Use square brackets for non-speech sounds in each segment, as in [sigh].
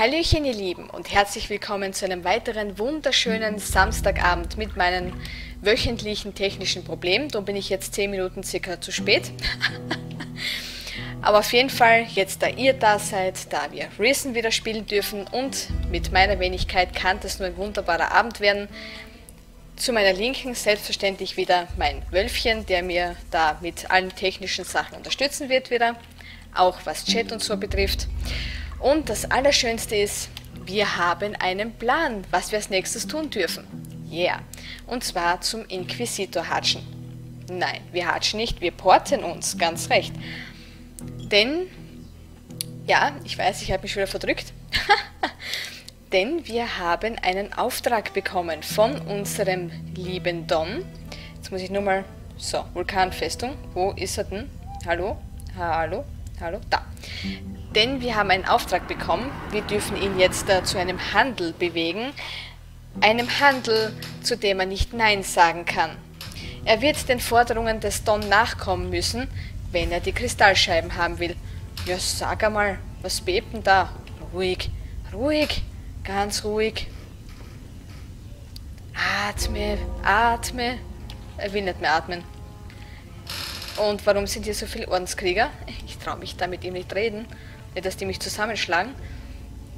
Hallöchen ihr Lieben und herzlich willkommen zu einem weiteren wunderschönen Samstagabend mit meinen wöchentlichen technischen Problemen. Da bin ich jetzt 10 Minuten circa zu spät. [laughs] Aber auf jeden Fall, jetzt da ihr da seid, da wir Risen wieder spielen dürfen und mit meiner Wenigkeit kann das nur ein wunderbarer Abend werden. Zu meiner Linken selbstverständlich wieder mein Wölfchen, der mir da mit allen technischen Sachen unterstützen wird wieder, auch was Chat und so betrifft. Und das Allerschönste ist, wir haben einen Plan, was wir als nächstes tun dürfen. Yeah. Und zwar zum Inquisitor hatschen. Nein, wir hatschen nicht, wir porten uns, ganz recht. Denn, ja, ich weiß, ich habe mich wieder verdrückt. [laughs] denn wir haben einen Auftrag bekommen von unserem lieben Don. Jetzt muss ich nur mal, so, Vulkanfestung, wo ist er denn? Hallo? Hallo? Hallo? Da. Denn wir haben einen Auftrag bekommen, wir dürfen ihn jetzt äh, zu einem Handel bewegen, einem Handel, zu dem er nicht Nein sagen kann. Er wird den Forderungen des Don nachkommen müssen, wenn er die Kristallscheiben haben will. Ja, sag einmal, was bebt denn da? Ruhig, ruhig. Ganz ruhig. Atme, atme. Er will nicht mehr atmen. Und warum sind hier so viele Ordenskrieger? Ich traue mich da mit ihm nicht reden. Nicht, dass die mich zusammenschlagen.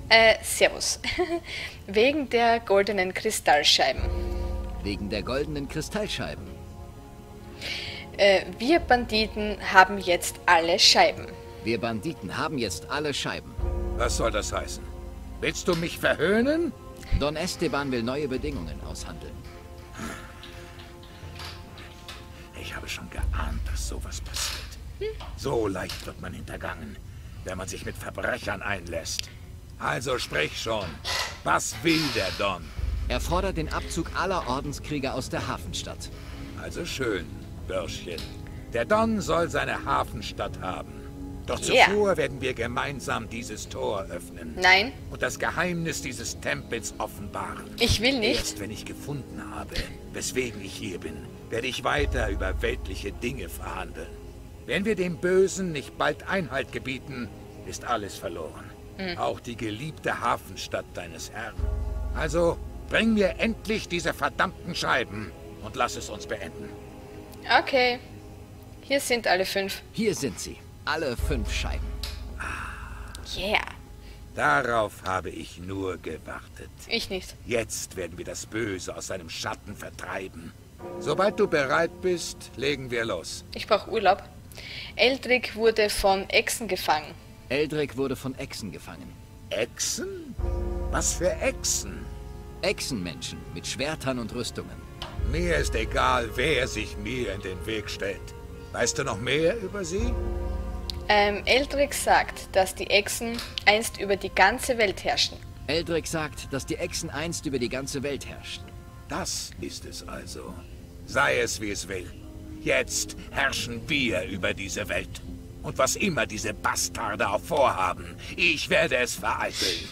Äh, servus. [laughs] Wegen der goldenen Kristallscheiben. Wegen der goldenen Kristallscheiben. Äh, wir Banditen haben jetzt alle Scheiben. Wir Banditen haben jetzt alle Scheiben. Was soll das heißen? Willst du mich verhöhnen? Don Esteban will neue Bedingungen aushandeln. Ich habe schon geahnt, dass sowas passiert. So leicht wird man hintergangen, wenn man sich mit Verbrechern einlässt. Also sprich schon. Was will der Don? Er fordert den Abzug aller Ordenskrieger aus der Hafenstadt. Also schön, Börschchen. Der Don soll seine Hafenstadt haben. Doch Yeah. zuvor werden wir gemeinsam dieses Tor öffnen. Nein, Und das Geheimnis dieses Tempels offenbaren. ich will nicht. Erst wenn ich gefunden habe, weswegen ich hier bin, werde ich weiter über weltliche Dinge verhandeln. Wenn wir dem Bösen nicht bald Einhalt gebieten, ist alles verloren. Auch die geliebte Hafenstadt deines Herrn. Also bring mir endlich diese verdammten Scheiben und lass es uns beenden. Okay. Hier sind alle fünf. Hier sind sie. Alle fünf Scheiben. Yeah. Darauf habe ich nur gewartet. Ich nicht. Jetzt werden wir das Böse aus seinem Schatten vertreiben. Sobald du bereit bist, legen wir los. Ich brauche Urlaub. Eldrick wurde von Echsen gefangen. Eldrick wurde von Echsen gefangen. Echsen? Was für Echsen? Echsenmenschen mit Schwertern und Rüstungen. Mir ist egal, wer sich mir in den Weg stellt. Weißt du noch mehr über sie? Ähm, Eldrick sagt, dass die Echsen einst über die ganze Welt herrschen. Eldrick sagt, dass die Echsen einst über die ganze Welt herrschten. Das ist es also. Sei es wie es will. Jetzt herrschen wir über diese Welt. Und was immer diese Bastarde auch vorhaben, ich werde es vereiteln.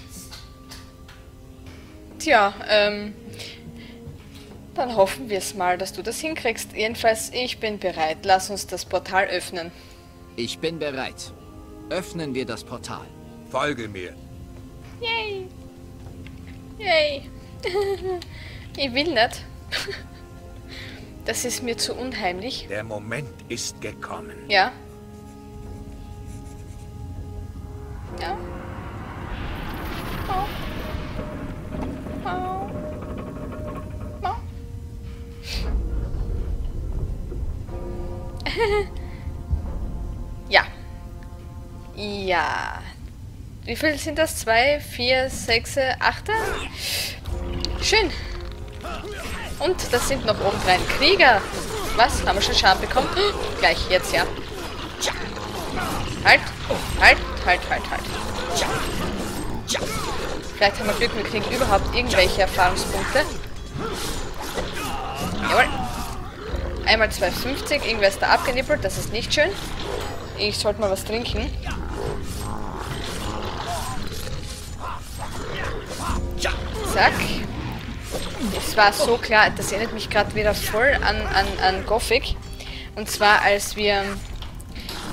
Tja, ähm, dann hoffen wir es mal, dass du das hinkriegst. Jedenfalls, ich bin bereit. Lass uns das Portal öffnen. Ich bin bereit. Öffnen wir das Portal. Folge mir. Yay! Yay! [laughs] ich will nicht. Das ist mir zu unheimlich. Der Moment ist gekommen. Ja. Ja. Oh. Oh. Oh. ja. Ja. Wie viel sind das? Zwei, vier, sechs, acht? Schön. Und das sind noch obendrein Krieger. Was? Haben wir schon Schaden bekommen? [gasps] Gleich, jetzt ja. Halt, halt, halt, halt, halt. Vielleicht haben wir Glück, wir kriegen überhaupt irgendwelche Erfahrungspunkte. Jawohl. Einmal 2,50, irgendwer ist da abgenippelt, das ist nicht schön. Ich sollte mal was trinken. Zack. Es war so klar, das erinnert mich gerade wieder voll an, an, an Gothic. Und zwar, als wir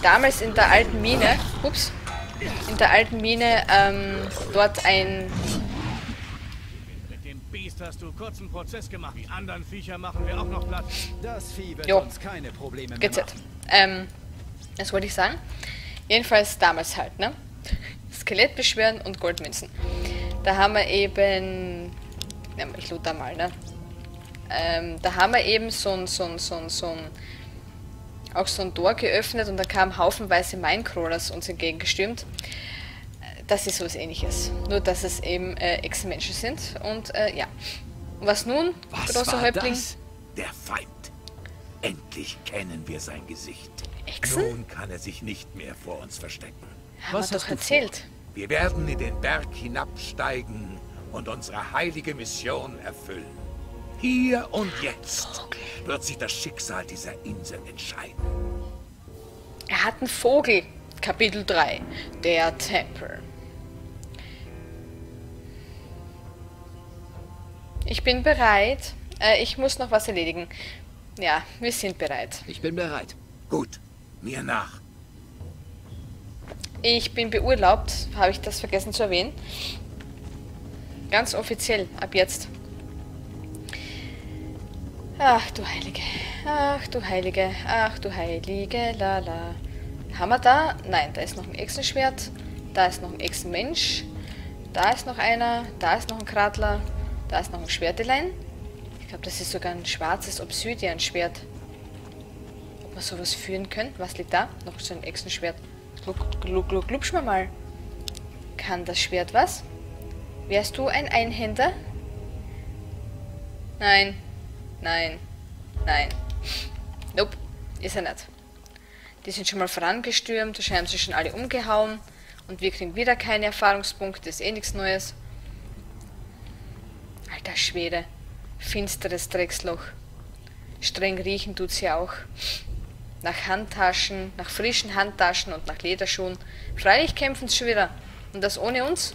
damals in der alten Mine, ups, in der alten Mine ähm, dort ein... Mit dem Biest hast du kurzen Prozess gemacht. Die anderen Viecher machen wir auch noch platt. Das Vieh wird Jo. uns keine Probleme mehr machen. Ähm, das wollte ich sagen. Jedenfalls damals halt, ne? Skelett beschwören und Goldmünzen. Da haben wir eben... Ja, ich loot da mal, ne? Ähm, da haben wir eben so ein, so ein, so ein, so ein... Auch so ein Tor geöffnet und da kamen haufenweise Minecrawlers uns entgegengestürmt. Das ist sowas ähnliches. Nur, dass es eben äh, Echsenmenschen sind. Und äh, ja. Was nun, Was großer war Häuptling? das? Der Feind. Endlich kennen wir sein Gesicht. Echsen? Nun kann er sich nicht mehr vor uns verstecken. Haben Was doch du erzählt. Wir werden in den Berg hinabsteigen und unsere heilige Mission erfüllen. Hier und jetzt wird sich das Schicksal dieser Insel entscheiden. Er hat einen Vogel. Kapitel 3. Der Tempel. Ich bin bereit. Äh, ich muss noch was erledigen. Ja, wir sind bereit. Ich bin bereit. Gut, mir nach. Ich bin beurlaubt. Habe ich das vergessen zu erwähnen? Ganz offiziell, ab jetzt. Ach du Heilige. Ach du Heilige. Ach du Heilige. Lala. Haben wir da? Nein, da ist noch ein Echsenschwert. Da ist noch ein Echsenmensch. Da ist noch einer. Da ist noch ein Kratler. Da ist noch ein Schwertelein. Ich glaube, das ist sogar ein schwarzes Obsidian-Schwert. Ob wir sowas führen können? Was liegt da? Noch so ein Echsenschwert. Gluck, gluck, gluck, glubsch mal mal. Kann das Schwert was? Wärst du ein Einhänder? Nein. Nein. Nein. Nope. Ist er nicht. Die sind schon mal vorangestürmt, wahrscheinlich haben sie schon alle umgehauen. Und wir kriegen wieder keine Erfahrungspunkte, ist eh nichts Neues. Alter Schwede. Finsteres Drecksloch. Streng riechen tut sie auch. Nach Handtaschen, nach frischen Handtaschen und nach Lederschuhen. Freilich kämpfen sie schon wieder. Und das ohne uns?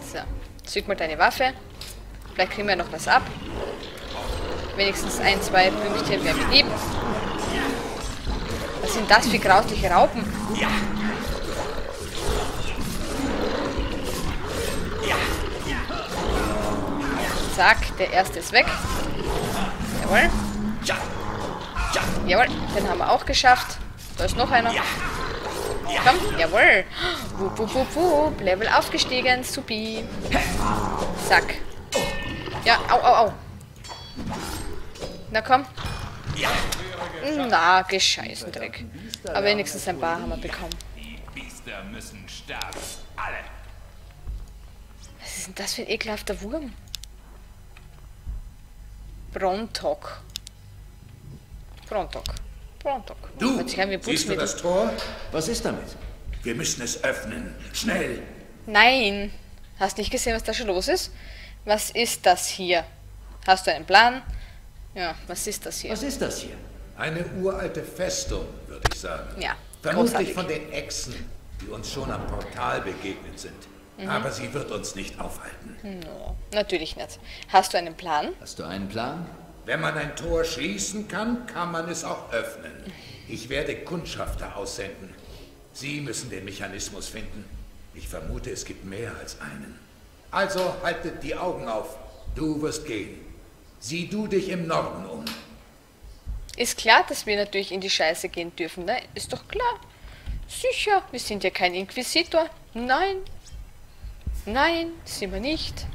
So, zück mal deine Waffe. Vielleicht kriegen wir noch was ab. Wenigstens ein, zwei Pünktchen mir lieb. Was sind das für grausliche Raupen? Zack, der erste ist weg. Jawohl. Jawohl, den haben wir auch geschafft. Da ist noch einer. Komm, jawohl. Wup, wup, wup, wup. Level aufgestiegen, supi. Zack. Ja, au, au, au. Na komm. Na, gescheißen Dreck. Aber wenigstens ein paar haben wir bekommen. Die Biester müssen sterben. Alle. Was ist denn das für ein ekelhafter Wurm? Brontok. Brontok. Brontok. Du, siehst du das Tor? Was ist damit? Wir müssen es öffnen. Schnell. Nein. Hast nicht gesehen, was da schon los ist? Was ist das hier? Hast du einen Plan? Ja, was ist das hier? Was ist das hier? Eine uralte Festung, würde ich sagen. Ja, Vermutlich großartig. von den Echsen, die uns schon am Portal begegnet sind. Mhm. Aber sie wird uns nicht aufhalten. No, natürlich nicht. Hast du einen Plan? Hast du einen Plan? Wenn man ein Tor schließen kann, kann man es auch öffnen. Ich werde Kundschafter aussenden. Sie müssen den Mechanismus finden. Ich vermute, es gibt mehr als einen. Also haltet die Augen auf. Du wirst gehen. Sieh du dich im Norden um. Ist klar, dass wir natürlich in die Scheiße gehen dürfen, ne? Ist doch klar. Sicher, wir sind ja kein Inquisitor. Nein. Nein, sind wir nicht.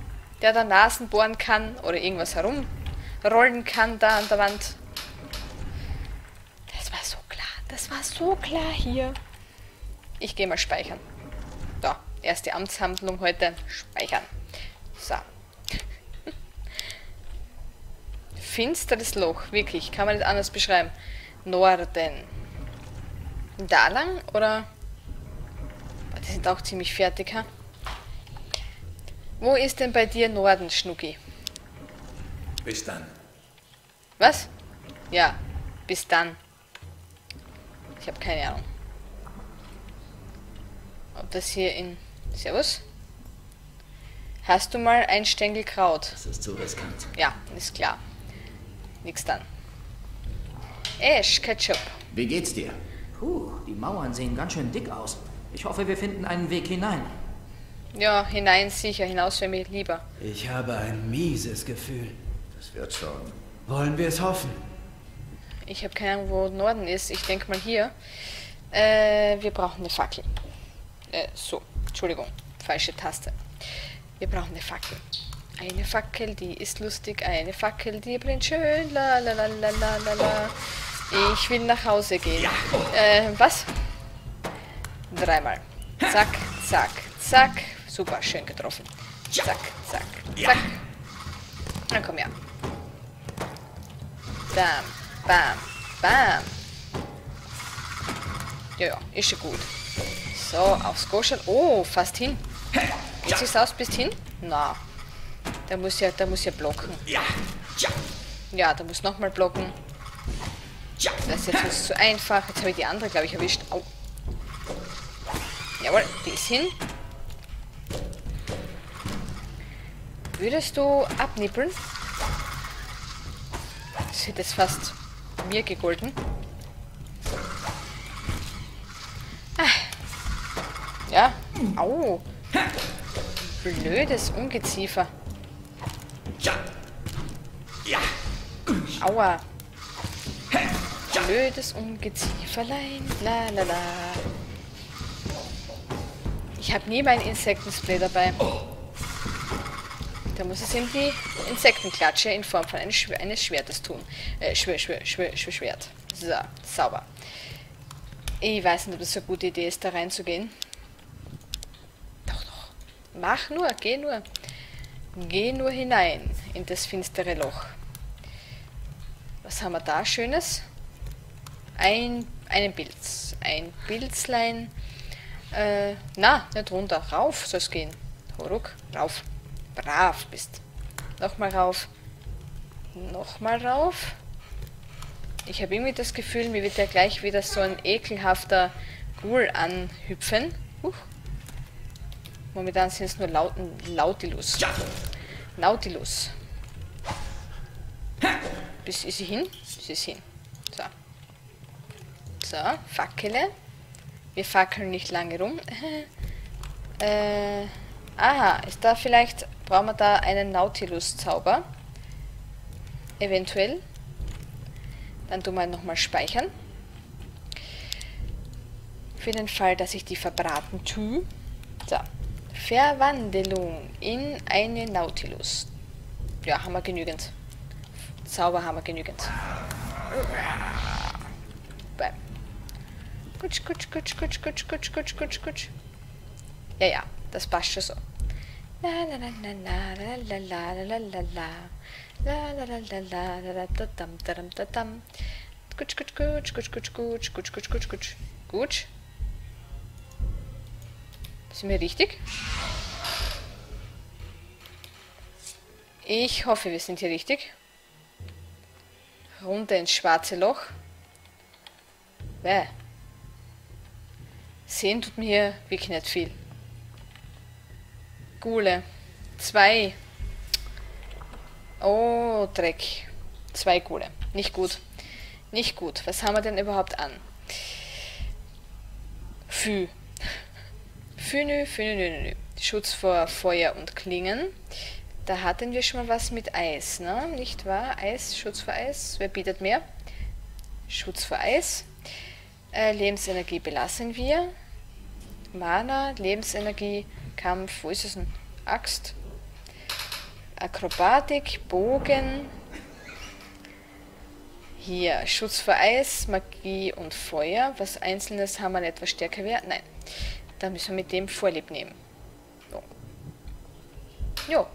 Der da Nasen bohren kann oder irgendwas herumrollen kann da an der Wand. Das war so klar. Das war so klar hier. Ich gehe mal speichern. Da, erste Amtshandlung heute. Speichern. So. Finsteres Loch, wirklich, kann man nicht anders beschreiben. Norden. Da lang oder? Die sind auch ziemlich fertig, ha? Wo ist denn bei dir Norden, Schnucki? Bis dann. Was? Ja, bis dann. Ich habe keine Ahnung. Ob das hier in... Servus? Hast du mal ein Stängel Kraut? Das ist zu riskant. Ja, ist klar. Nix dann. Ash, Ketchup. Wie geht's dir? Puh, die Mauern sehen ganz schön dick aus. Ich hoffe, wir finden einen Weg hinein. Ja, hinein sicher, hinaus wäre mir lieber. Ich habe ein mieses Gefühl. Das wird schon. Wollen wir es hoffen? Ich habe keine Ahnung, wo Norden ist. Ich denke mal hier. Äh, wir brauchen eine Fackel. Äh, so. Entschuldigung. Falsche Taste. Wir brauchen eine Fackel. Eine Fackel, die ist lustig. Eine Fackel, die brennt schön. La la la la la la. Ich will nach Hause gehen. Äh, was? Dreimal. Zack, zack, zack. Super, schön getroffen. Zack, zack, zack. Na komm her. Bam, bam, bam. Ja, ja, ist schon gut. So, aufs Goschen. Oh, fast hin. Geht sich's aus, bist hin? Na. Da muss ja, da muss ja blocken. Ja, da muss nochmal blocken. Das ist jetzt zu einfach. Jetzt habe ich die andere, glaube ich, erwischt. Au. Jawohl, die ist hin. Würdest du abnippeln? Das hätte jetzt fast mir gegolten. Ah. Ja. Au. Blödes Ungeziefer. Aua. Blödes Ungezieferlein. La la la. Ich habe nie mein Insektenspray dabei. Da muss es eben die Insektenklatsche in Form von eines, Schw eines Schwertes tun. Äh, Schwer, Schwer, Schwer, Schwer, Schwert. So, sauber. Ich weiß nicht, ob das so eine gute Idee ist, da reinzugehen. Doch, doch. Mach nur, geh nur. Geh nur hinein in das finstere Loch. Was haben wir da Schönes? Ein, einen Pilz. Ein Pilzlein. Äh, na, nicht runter. Rauf soll es gehen. Horuk, rauf. Brav bist. Nochmal rauf. Nochmal rauf. Ich habe irgendwie das Gefühl, mir wird ja gleich wieder so ein ekelhafter Ghoul anhüpfen. Huch. Momentan sind es nur Lauten, Lautilus. Nautilus. Bis ist sie hin? Sie ist hin. So. So, Fackele. Wir fackeln nicht lange rum. [laughs] äh, aha, ist da vielleicht, brauchen wir da einen Nautilus-Zauber? Eventuell. Dann tun wir nochmal speichern. Für den Fall, dass ich die verbraten tue. So. Verwandlung in eine Nautilus. Ja, haben wir genügend. Zauber haben wir genügend. Bam. Kutsch, kutsch, kutsch, kutsch, kutsch, kutsch, kutsch, kutsch, kutsch. Ja, ja, das passt schon so. La la la la la la la la la la la La la la la la la da dam da dam da dam. Kutsch, kutsch, kutsch, kutsch, kutsch, kutsch, kutsch, kutsch, kutsch, kutsch. Gut. Sind wir richtig? Ich hoffe, wir sind hier richtig. Runter ins schwarze Loch. Bäh. Sehen tut mir hier wirklich nicht viel. Gule. Zwei. Oh, Dreck. Zwei Gule. Nicht gut. Nicht gut. Was haben wir denn überhaupt an? Fü. Fünü, fünü, nü, nü. Schutz vor Feuer und Klingen. Da hatten wir schon mal was mit Eis, ne? Nicht wahr? Eis, Schutz vor Eis. Wer bietet mehr? Schutz vor Eis. Äh, Lebensenergie belassen wir. Mana, Lebensenergie, Kampf, wo ist es denn? Axt. Akrobatik, Bogen. Hier, Schutz vor Eis, Magie und Feuer. Was Einzelnes haben wir etwas stärker wäre? Nein. Da müssen wir mit dem Vorlieb nehmen. So. Jo.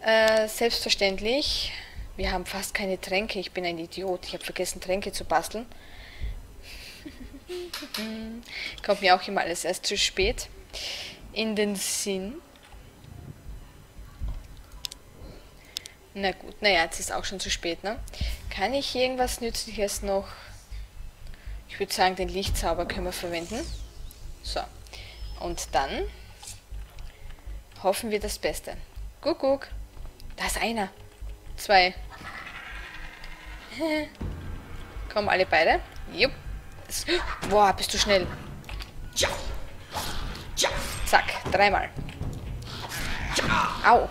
Äh, selbstverständlich. Wir haben fast keine Tränke. Ich bin ein Idiot. Ich habe vergessen, Tränke zu basteln. [laughs] Kommt mir auch immer alles erst zu spät in den Sinn. Na gut, naja, jetzt ist auch schon zu spät, ne? Kann ich irgendwas Nützliches noch... Ich würde sagen, den Lichtzauber können wir verwenden. So. Und dann hoffen wir das Beste. Guck, guck. Da ist einer. Zwei. [laughs] Kommen alle beide? Jupp. Boah, bist du schnell. Zack, dreimal. Au.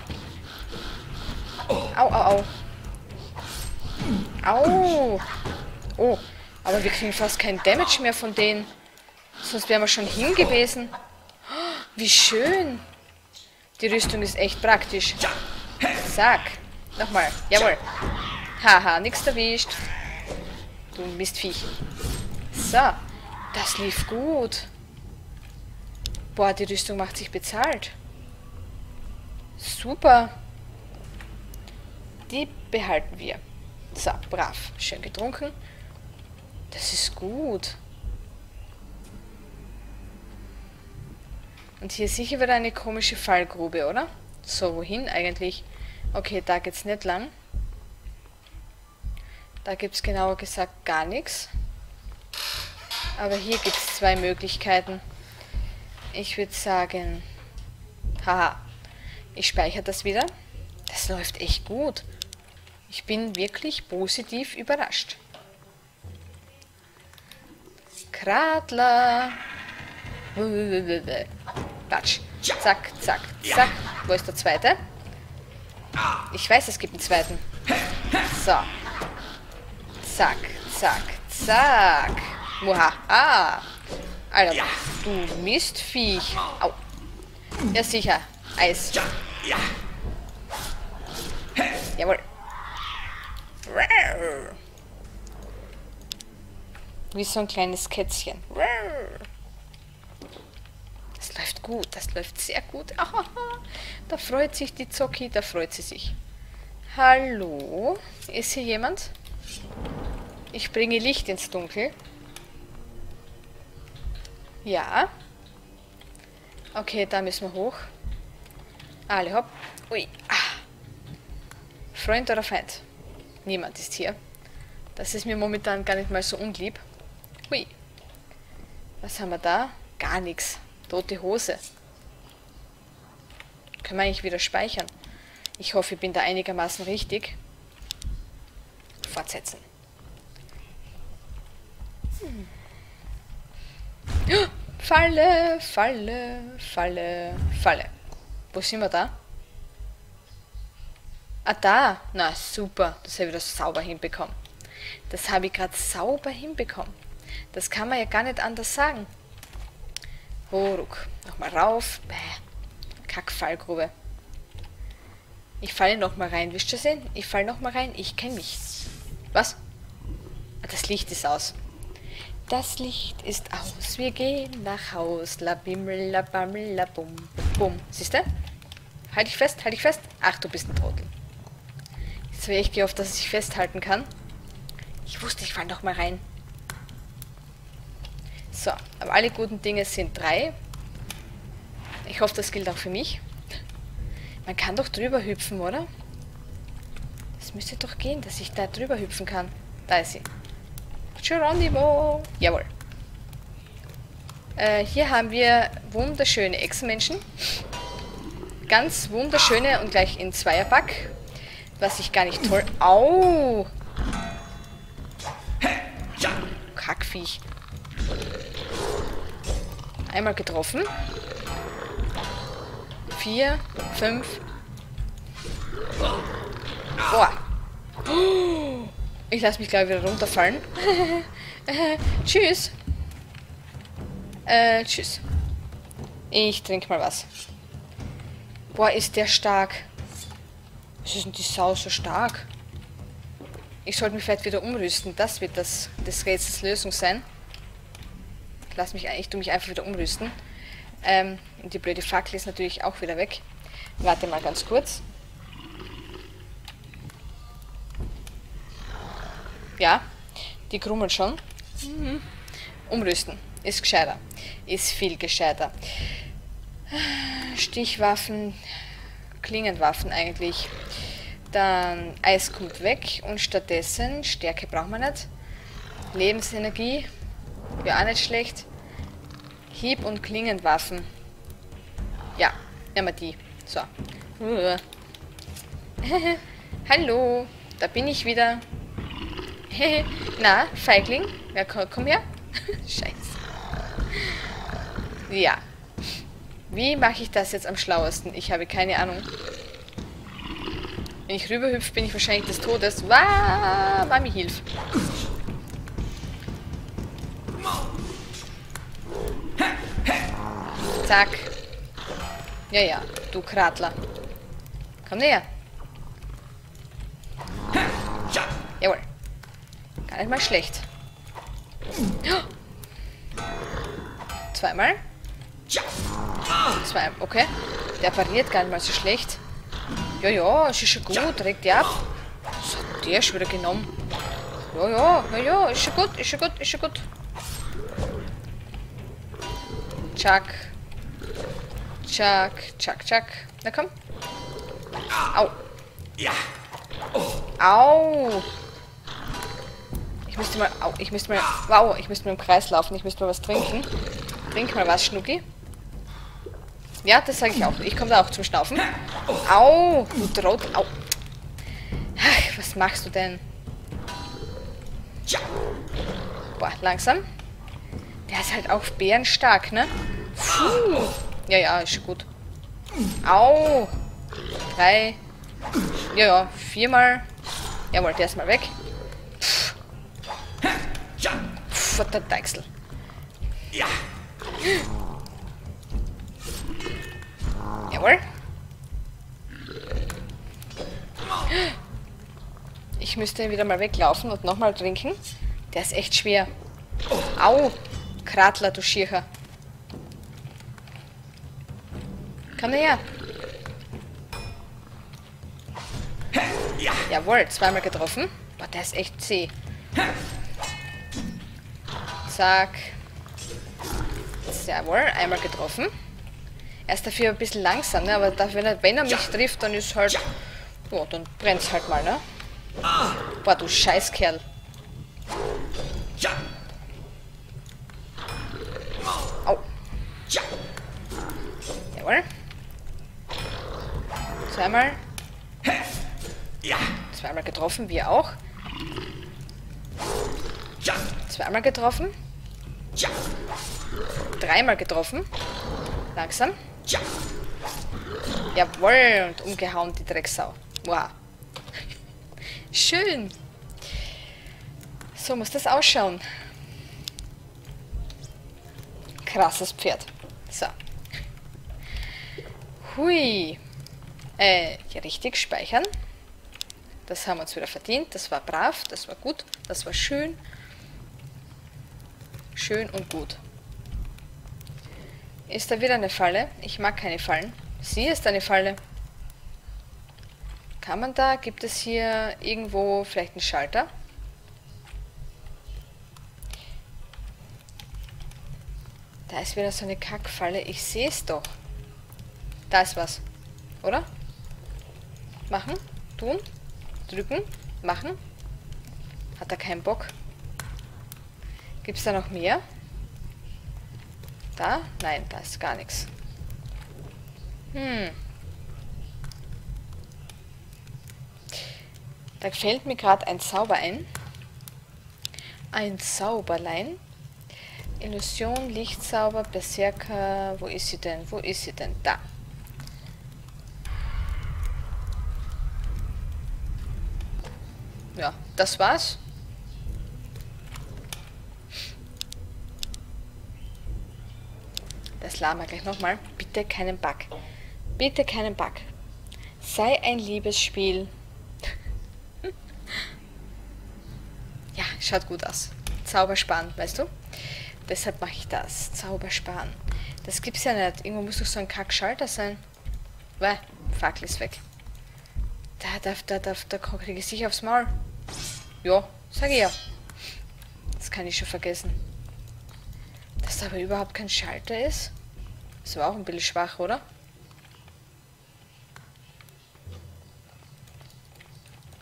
Au, au, au. Au. Oh, aber wir kriegen fast kein Damage mehr von denen. Sonst wären wir schon hingewesen. Wie schön. Die Rüstung ist echt praktisch. Zack. Nochmal. Jawohl. Haha, nichts erwischt. Du Mistviech. So. Das lief gut. Boah, die Rüstung macht sich bezahlt. Super. Die behalten wir. So, brav. Schön getrunken. Das ist gut. Und hier sicher wieder eine komische Fallgrube, oder? So, wohin eigentlich? Okay, da geht's nicht lang. Da gibt's genauer gesagt gar nichts. Aber hier gibt's zwei Möglichkeiten. Ich würde sagen... Haha. Ich speichere das wieder. Das läuft echt gut. Ich bin wirklich positiv überrascht. Kratler. Quatsch. Zack, zack, zack. Wo ist der zweite? Ich weiß, es gibt einen zweiten. So. Zack, zack, zack. Ah. Alter, du Mistviech. Au. Ja, sicher. Eis. Jawohl. Wie so ein kleines Kätzchen. Das läuft gut, das läuft sehr gut. [laughs] da freut sich die Zocki, da freut sie sich. Hallo? Ist hier jemand? Ich bringe Licht ins Dunkel. Ja. Okay, da müssen wir hoch. Alle hopp. Ui. Ah. Freund oder Feind? Niemand ist hier. Das ist mir momentan gar nicht mal so unlieb. Hui. Was haben wir da? Gar nichts. Tote Hose. Können wir eigentlich wieder speichern. Ich hoffe, ich bin da einigermaßen richtig. Fortsetzen. Hm. Falle, Falle, Falle, Falle. Wo sind wir da? Ah, da. Na, super. Das habe ich wieder sauber hinbekommen. Das habe ich gerade sauber hinbekommen. Das kann man ja gar nicht anders sagen. Ruck. Nochmal rauf. Bäh. Kackfallgrube. Ich falle nochmal rein. Wisst ihr sehen? Ich falle nochmal rein. Ich kenne mich. Was? Das Licht ist aus. Das Licht ist aus. Wir gehen nach Haus. La bimmel, la bammel, la bum, bum. Siehst du? Halt dich fest, halt dich fest. Ach, du bist ein Trottel. Jetzt wäre ich gehofft, dass ich festhalten kann. Ich wusste, ich fall noch mal rein. So, aber alle guten Dinge sind drei. Ich hoffe, das gilt auch für mich. Man kann doch drüber hüpfen, oder? Es müsste doch gehen, dass ich da drüber hüpfen kann. Da ist sie. Geronimo! Jawohl. Äh, hier haben wir wunderschöne Echsenmenschen. Ganz wunderschöne und gleich in Zweierpack. Was ich gar nicht toll... Au! Kackviech. Einmal getroffen. Vier, fünf. Boah. Ich lasse mich gleich wieder runterfallen. [laughs] tschüss. Äh, tschüss. Ich trinke mal was. Boah, ist der stark. Was ist denn die Sau so stark? Ich sollte mich vielleicht wieder umrüsten. Das wird das des Rätsels Lösung sein. Ich lass mich, ich tue mich einfach wieder umrüsten. Ähm, die blöde Fackel ist natürlich auch wieder weg. Warte mal ganz kurz. Ja, die krummeln schon. Mhm. Umrüsten. Ist gescheiter. Ist viel gescheiter. Stichwaffen, Klingenwaffen eigentlich. Dann Eis kommt weg und stattdessen, Stärke braucht man nicht. Lebensenergie, wäre auch nicht schlecht. Hieb- und Klingenwaffen. Ja, nehmen wir die. So. [laughs] Hallo, da bin ich wieder. [laughs] Na, Feigling? Ja, komm her. [laughs] Scheiße. Ja. Wie mache ich das jetzt am schlauesten? Ich habe keine Ahnung. Wenn ich rüberhüpfe, bin ich wahrscheinlich des Todes. Wah, Mami, hilf. Zack. Ja, ja, du Kratler. Komm näher. Jawohl. Gar nicht mal schlecht. Zweimal. Zwei, okay. Der pariert gar nicht mal so schlecht. Ja, ja, es ist schon gut, regt die ab. Was hat der schon wieder genommen? Ja, ja, ja, ja, ist schon gut, ist schon gut, ist schon gut. Chuck. Chuck, Chuck, Chuck. Na komm. Au. Ja. Au. Ich müsste mal, au, ich müsste mal, wow, ich müsste mal im Kreis laufen, ich müsste mal was trinken. Trink mal was, Schnucki. Ja, das sage ich auch. Ich komme da auch zum Schnaufen. Au, du droht, au. Ach, was machst du denn? Boah, langsam. Der ist halt auch bärenstark, ne? Puh. Ja, ja, ist schon gut. Au. Drei. Ja, ja, viermal. Jawohl, der ist mal weg. Pff, der Deichsel. Ja. Jawohl. Ich müsste wieder mal weglaufen und nochmal trinken. Der ist echt schwer. Au! Kratler, du Schircher. Komm her. Ja. Jawohl, zweimal getroffen. Boah, der ist echt zäh. Zack. Jawohl, einmal getroffen. Er ist dafür ein bisschen langsam, ne? aber dafür, wenn er, mich trifft, dann ist halt... Ja, dann brennt's halt mal, ne? Boah, du Scheißkerl. Au. Ja. Jawohl. Zweimal. Ja. Zweimal getroffen, wir auch. Ja. Zweimal getroffen. Ja. Dreimal getroffen. Langsam. Ja. Jawohl, und umgehauen die Drecksau. Wow. Schön. So muss das ausschauen. Krasses Pferd. So. Hui. Äh, richtig, speichern. Das haben wir uns wieder verdient. Das war brav, das war gut, das war schön. Schön und gut. Ist da wieder eine Falle? Ich mag keine Fallen. Sie ist eine Falle. Kann man da? Gibt es hier irgendwo vielleicht einen Schalter? Da ist wieder so eine Kackfalle. Ich sehe es doch. Da ist was. Oder? Machen. Tun. Drücken. Machen. Hat er keinen Bock. Gibt es da noch mehr? Da? Nein, da ist gar nichts. Hm. Da fällt mir gerade ein Zauber ein. Ein Zauberlein. Illusion, Lichtzauber, Berserker. Wo ist sie denn? Wo ist sie denn? Da. Ja, das war's. Das wir gleich nochmal. Bitte keinen Bug. Bitte keinen Bug. Sei ein Liebesspiel. ja, schaut gut aus. Zaubersparen, weißt du? Deshalb mache ich das. Zaubersparen. Das gibt's ja nicht. Irgendwo muss doch so ein Kackschalter sein. Weil, Fackel ist weg. Da, da, da, da, da kriege ich sicher aufs Maul. Ja, sage ich ja. Das kann ich schon vergessen. Dass da aber überhaupt kein Schalter ist? Das war auch ein bisschen schwach, oder?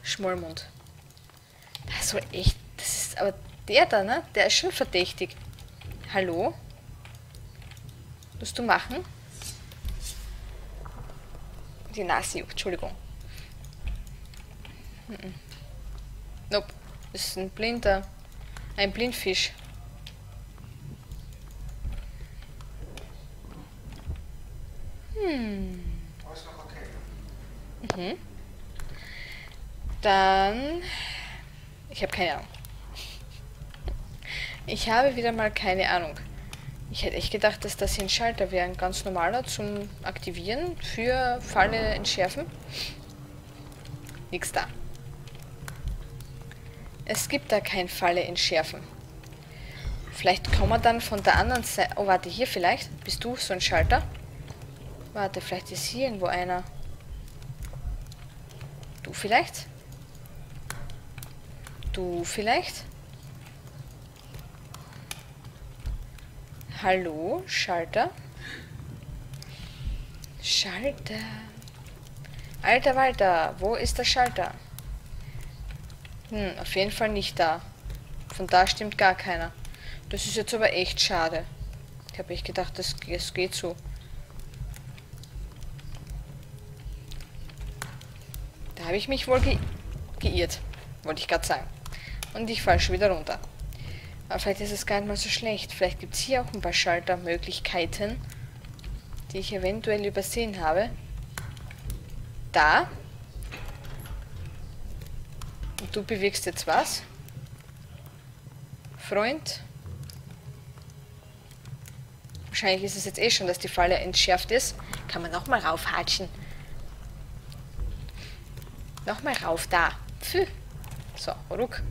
Schmollmund. Das soll echt... Das ist aber der da, ne? Der ist schon verdächtig. Hallo? Musst du machen? Die Nase Entschuldigung. Mhm. Nope. Das ist ein blinder... Ein Blindfisch. Hm. Mhm. Dann... Ich habe keine Ahnung. Ich habe wieder mal keine Ahnung. Ich hätte echt gedacht, dass das hier ein Schalter wäre, ein ganz normaler zum Aktivieren für Falle entschärfen. Nix da. Es gibt da kein Falle entschärfen. Vielleicht kommen wir dann von der anderen Seite... Oh, warte, hier vielleicht? Bist du so ein Schalter? Warte, vielleicht ist hier irgendwo einer. Du vielleicht? Du vielleicht? Hallo, Schalter? Schalter. Alter Walter, wo ist der Schalter? Hm, auf jeden Fall nicht da. Von da stimmt gar keiner. Das ist jetzt aber echt schade. Ich habe echt gedacht, das, das geht so. Da habe ich mich wohl ge geirrt. Wollte ich gerade sagen. Und ich falle schon wieder runter. Aber vielleicht ist es gar nicht mal so schlecht. Vielleicht gibt es hier auch ein paar Schaltermöglichkeiten, die ich eventuell übersehen habe. Da. Und du bewegst jetzt was? Freund? Wahrscheinlich ist es jetzt eh schon, dass die Falle entschärft ist. Kann man nochmal raufhatschen. Nochmal rauf, da. Pfü. So, ruck.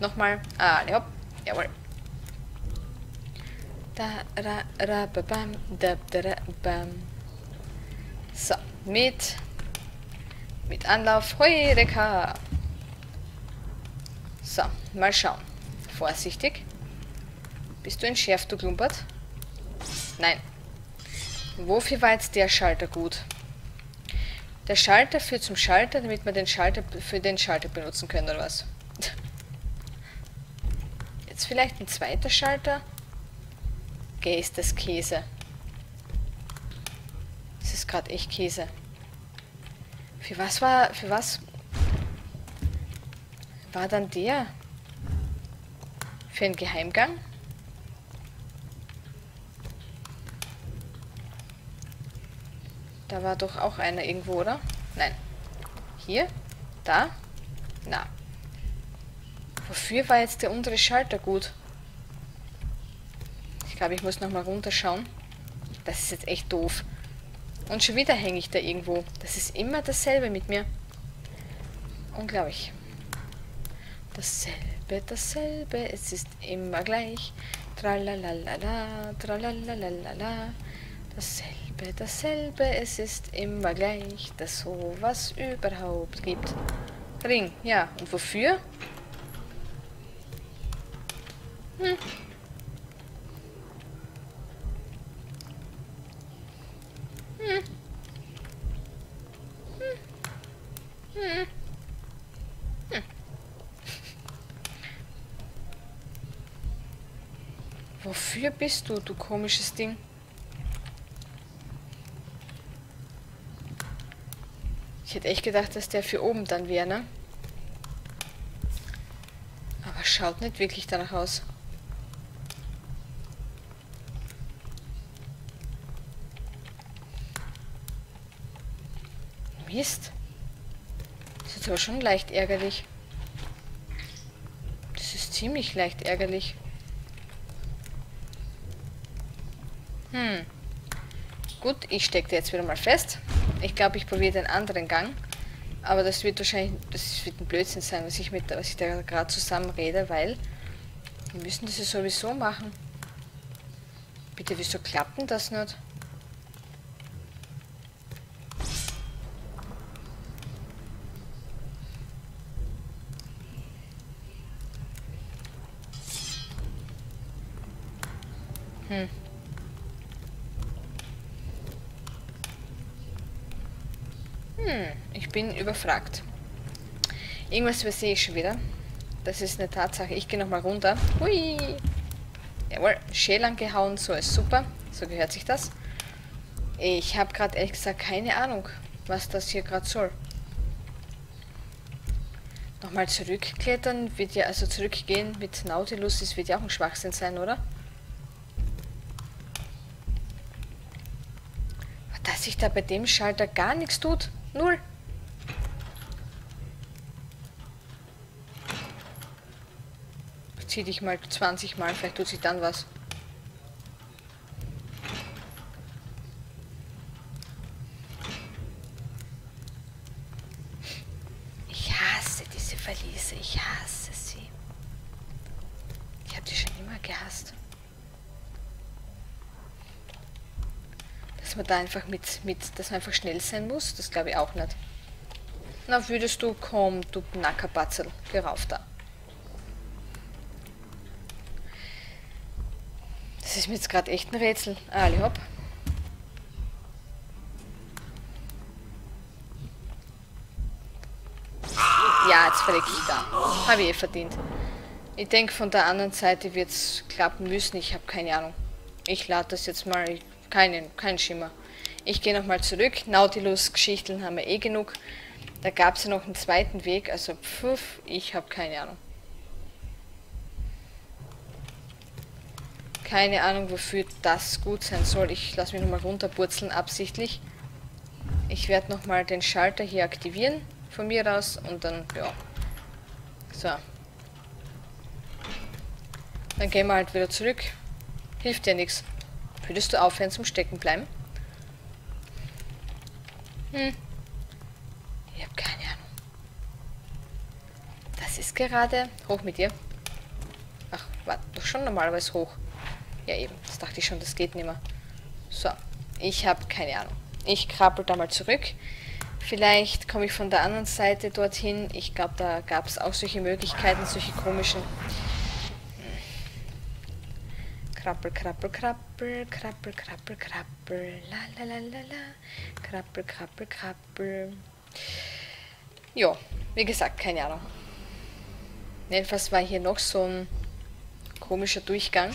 Nochmal. Ah, hopp. Jawohl. Da, ra, ra, ba, bam, da, da, ra, bam. So, mit, mit Anlauf. Heureka. So, mal schauen. Vorsichtig. Bist du entschärft, du Klumpert? Nein. Wofür war jetzt der Schalter gut? Der Schalter führt zum Schalter, damit wir den Schalter für den Schalter benutzen können, oder was? [laughs] Jetzt vielleicht ein zweiter Schalter? Okay, ist das Käse. Das ist gerade echt Käse. Für was war, für was war dann der? Für einen Geheimgang? Da war doch auch einer irgendwo, oder? Nein. Hier? Da? Na. Wofür war jetzt der untere Schalter gut? Ich glaube, ich muss nochmal runterschauen. Das ist jetzt echt doof. Und schon wieder hänge ich da irgendwo. Das ist immer dasselbe mit mir. Unglaublich. Dasselbe, dasselbe, es ist immer gleich. Tralalala, tralalalala. Dasselbe, dasselbe, es ist immer gleich, dass sowas überhaupt gibt. Ring, ja. Und wofür? Hm. Wofür bist du, du komisches Ding? Ich hätte echt gedacht, dass der für oben dann wäre, ne? Aber schaut nicht wirklich danach aus. Mist. Das ist aber schon leicht ärgerlich. Das ist ziemlich leicht ärgerlich. Hm. Gut, ich stecke jetzt wieder mal fest. Ich glaube, ich probiere den anderen Gang. Aber das wird wahrscheinlich, das wird ein Blödsinn sein, was ich, mit, was ich da gerade zusammenrede, weil wir müssen das ja sowieso machen. Bitte, wieso klappt denn das nicht? Bin überfragt. Irgendwas übersehe ich schon wieder. Das ist eine Tatsache. Ich gehe nochmal runter. Hui! Jawohl, Schäl angehauen, so ist super. So gehört sich das. Ich habe gerade ehrlich gesagt keine Ahnung, was das hier gerade soll. Nochmal zurückklettern wird ja, also zurückgehen mit Nautilus, das wird ja auch ein Schwachsinn sein, oder? dass sich da bei dem Schalter gar nichts tut. Null. Zieh dich mal 20 Mal, vielleicht tut sich dann was. Ich hasse diese Verliese, ich hasse sie. Ich habe die schon immer gehasst. Dass man da einfach mit, mit, dass man einfach schnell sein muss, das glaube ich auch nicht. Na, würdest du, komm, du Nackerbatzel, geh rauf da. Das ist mir jetzt gerade echt ein Rätsel. Ali hopp. Ja, jetzt verreck ich da. Habe ich eh verdient. Ich denke, von der anderen Seite wird es klappen müssen. Ich habe keine Ahnung. Ich lade das jetzt mal. Keinen, kein Schimmer. Ich gehe nochmal zurück. Nautilus-Geschichten haben wir eh genug. Da gab es ja noch einen zweiten Weg. Also, pfuff, ich habe keine Ahnung. Keine Ahnung, wofür das gut sein soll. Ich lasse mich nochmal runterpurzeln, absichtlich. Ich werde nochmal den Schalter hier aktivieren, von mir aus, und dann, ja. So. Dann gehen wir halt wieder zurück. Hilft dir nichts. Würdest du aufhören zum Stecken bleiben? Hm. Ich habe keine Ahnung. Das ist gerade... Hoch mit dir. Ach, war doch schon normalerweise hoch. Ja eben, das dachte ich schon, das geht nicht mehr. So, ich habe keine Ahnung. Ich krabbel da mal zurück. Vielleicht komme ich von der anderen Seite dorthin. Ich glaube, da gab es auch solche Möglichkeiten, solche komischen... Krabbel, krabbel, krabbel, krabbel, krabbel, krabbel, la la la la la, krabbel, krabbel, krabbel. Ja, wie gesagt, keine Ahnung. Jedenfalls war hier noch so ein komischer Durchgang.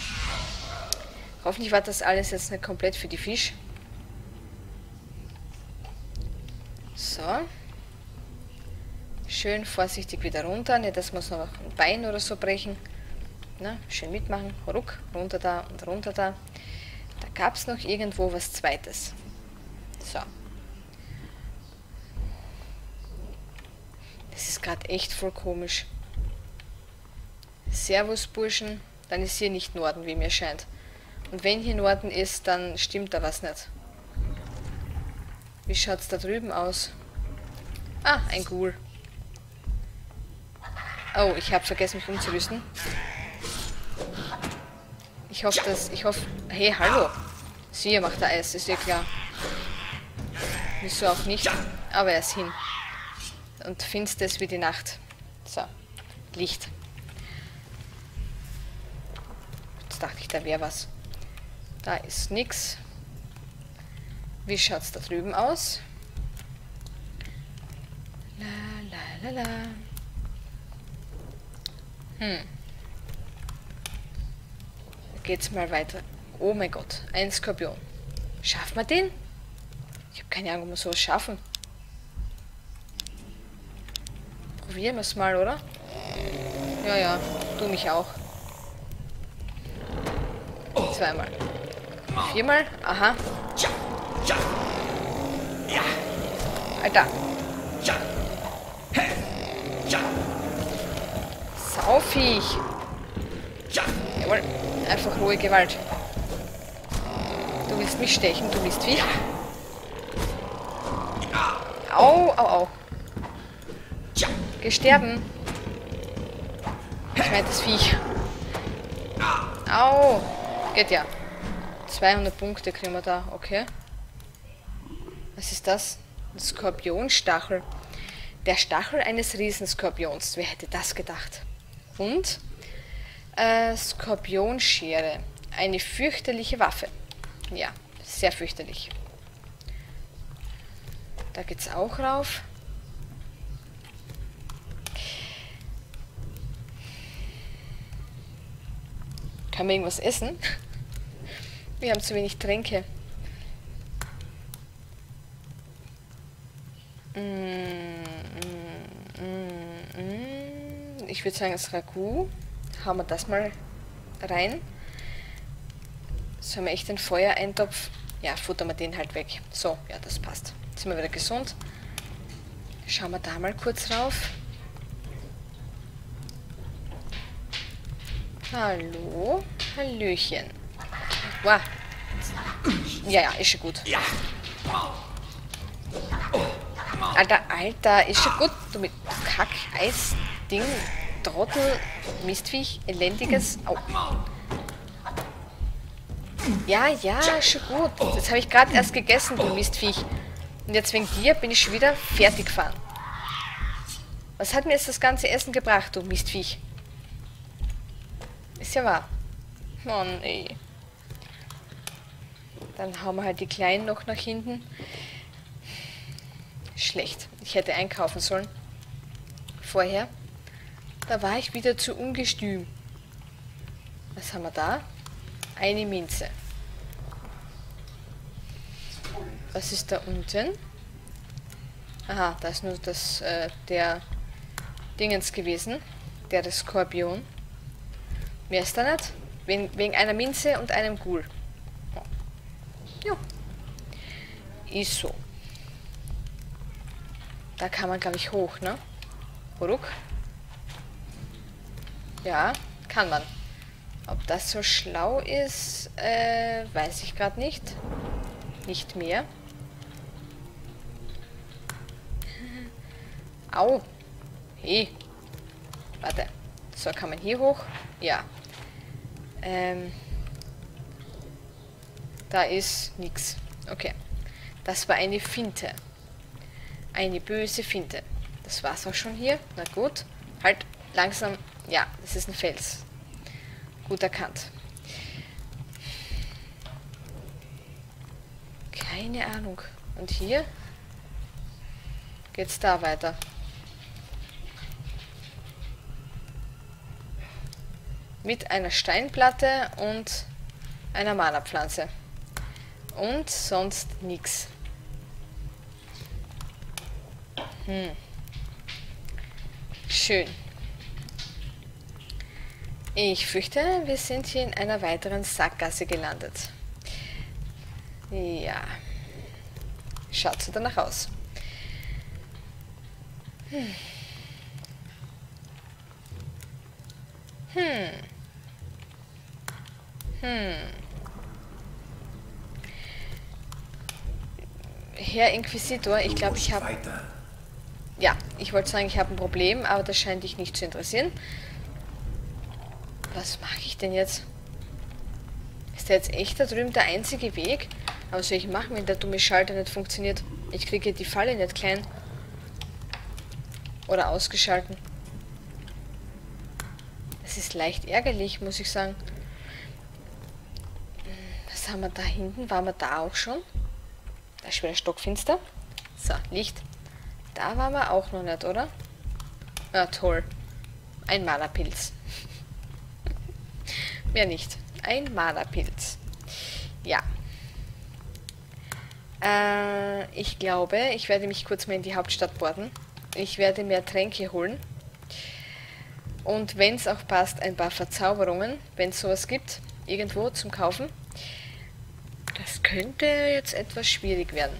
Hoffentlich war das alles jetzt nicht komplett für die Fisch. So. Schön vorsichtig wieder runter, nicht dass wir noch ein Bein oder so brechen. Na, schön mitmachen. Ruck, runter da und runter da. Da gab es noch irgendwo was Zweites. So. Das ist gerade echt voll komisch. Servus, Burschen. Dann ist hier nicht Norden, wie mir scheint. Und wenn hier Norden ist, dann stimmt da was nicht. Wie schaut's da drüben aus? Ah, ein Ghoul. Oh, ich habe vergessen, mich umzurüsten. Ich hoffe, dass... Ich hoffe... Hey, hallo. Sie macht der Eis, ist ja klar. Wieso auch nicht. Aber er ist hin. Und finster ist wie die Nacht. So. Licht. Jetzt dachte ich, da wäre was. Da ist nix. Wie schaut's da drüben aus? La la la la. Hm. Geht's mal weiter. Oh mein Gott, ein Skorpion. Schaffen wir den? Ich habe keine Ahnung, ob wir sowas schaffen. Probieren wir es mal, oder? Ja, ja, du mich auch. Zweimal. Viermal? Aha. Alter. Saufiech. Jawohl. Einfach hohe Gewalt. Du willst mich stechen, du bist wie? Au, au, au. Geh sterben. Ich meine das Viech. Au. Geht ja. 200 Punkte kriegen wir da, okay. Was ist das? Ein Skorpionstachel. Der Stachel eines Riesenskorpions. Wer hätte das gedacht? Und äh, Skorpionschere. Eine fürchterliche Waffe. Ja, sehr fürchterlich. Da geht's auch rauf. Kann man irgendwas essen? Wir haben zu wenig Tränke. Mm, mm, mm, ich würde sagen, das Ragout. Hauen wir das mal rein. Sollen wir echt den Feuereintopf ja, futtern wir den halt weg. So, ja, das passt. Jetzt sind wir wieder gesund. Schauen wir da mal kurz rauf. Hallo? Hallöchen. Wow. Ja, ja, ist schon gut. Alter, Alter, ist schon gut. Du mit Kack-Eis-Ding, Trottel, Mistviech, elendiges. Au. Ja, ja, ist schon gut. Das habe ich gerade erst gegessen, du Mistviech. Und jetzt wegen dir bin ich schon wieder fertig gefahren. Was hat mir jetzt das ganze Essen gebracht, du Mistviech? Ist ja wahr. Mann, ey. Dann hauen wir halt die Kleinen noch nach hinten. Schlecht. Ich hätte einkaufen sollen. Vorher. Da war ich wieder zu ungestüm. Was haben wir da? Eine Minze. Was ist da unten? Aha, da ist nur das, äh, der Dingens gewesen. Der, der Skorpion. Mehr ist da nicht? Wegen, wegen einer Minze und einem Ghoul. Ja. Ist so. Da kann man, glaube ich, hoch, ne? Ruck. Ja, kann man. Ob das so schlau ist, äh, weiß ich gerade nicht. Nicht mehr. [laughs] Au. Hey. Warte. So, kann man hier hoch? Ja. Ähm. Da ist nichts. Okay. Das war eine Finte. Eine böse Finte. Das war's auch schon hier. Na gut. Halt langsam. Ja, das ist ein Fels. Gut erkannt. Keine Ahnung. Und hier geht's da weiter. Mit einer Steinplatte und einer Mana-Pflanze. Und sonst nichts. Hm. Schön. Ich fürchte, wir sind hier in einer weiteren Sackgasse gelandet. Ja. Schaut so danach aus. Hm. Hm. Hm. Herr Inquisitor, ich glaube, ich habe... Ja, ich wollte sagen, ich habe ein Problem, aber das scheint dich nicht zu interessieren. Was mache ich denn jetzt? Ist der jetzt echt da drüben der einzige Weg? Aber was soll ich machen, wenn der dumme Schalter nicht funktioniert? Ich kriege die Falle nicht klein. Oder ausgeschalten. Das ist leicht ärgerlich, muss ich sagen. Was haben wir da hinten? Waren wir da auch schon? Ist wieder stockfinster. So, Licht. Da waren wir auch noch nicht, oder? Ja, toll. Ein Malerpilz. [laughs] Mehr nicht. Ein Malerpilz. Ja. Äh, ich glaube, ich werde mich kurz mal in die Hauptstadt borden. Ich werde mehr Tränke holen. Und wenn es auch passt, ein paar Verzauberungen, wenn es sowas gibt, irgendwo zum Kaufen. Könnte jetzt etwas schwierig werden.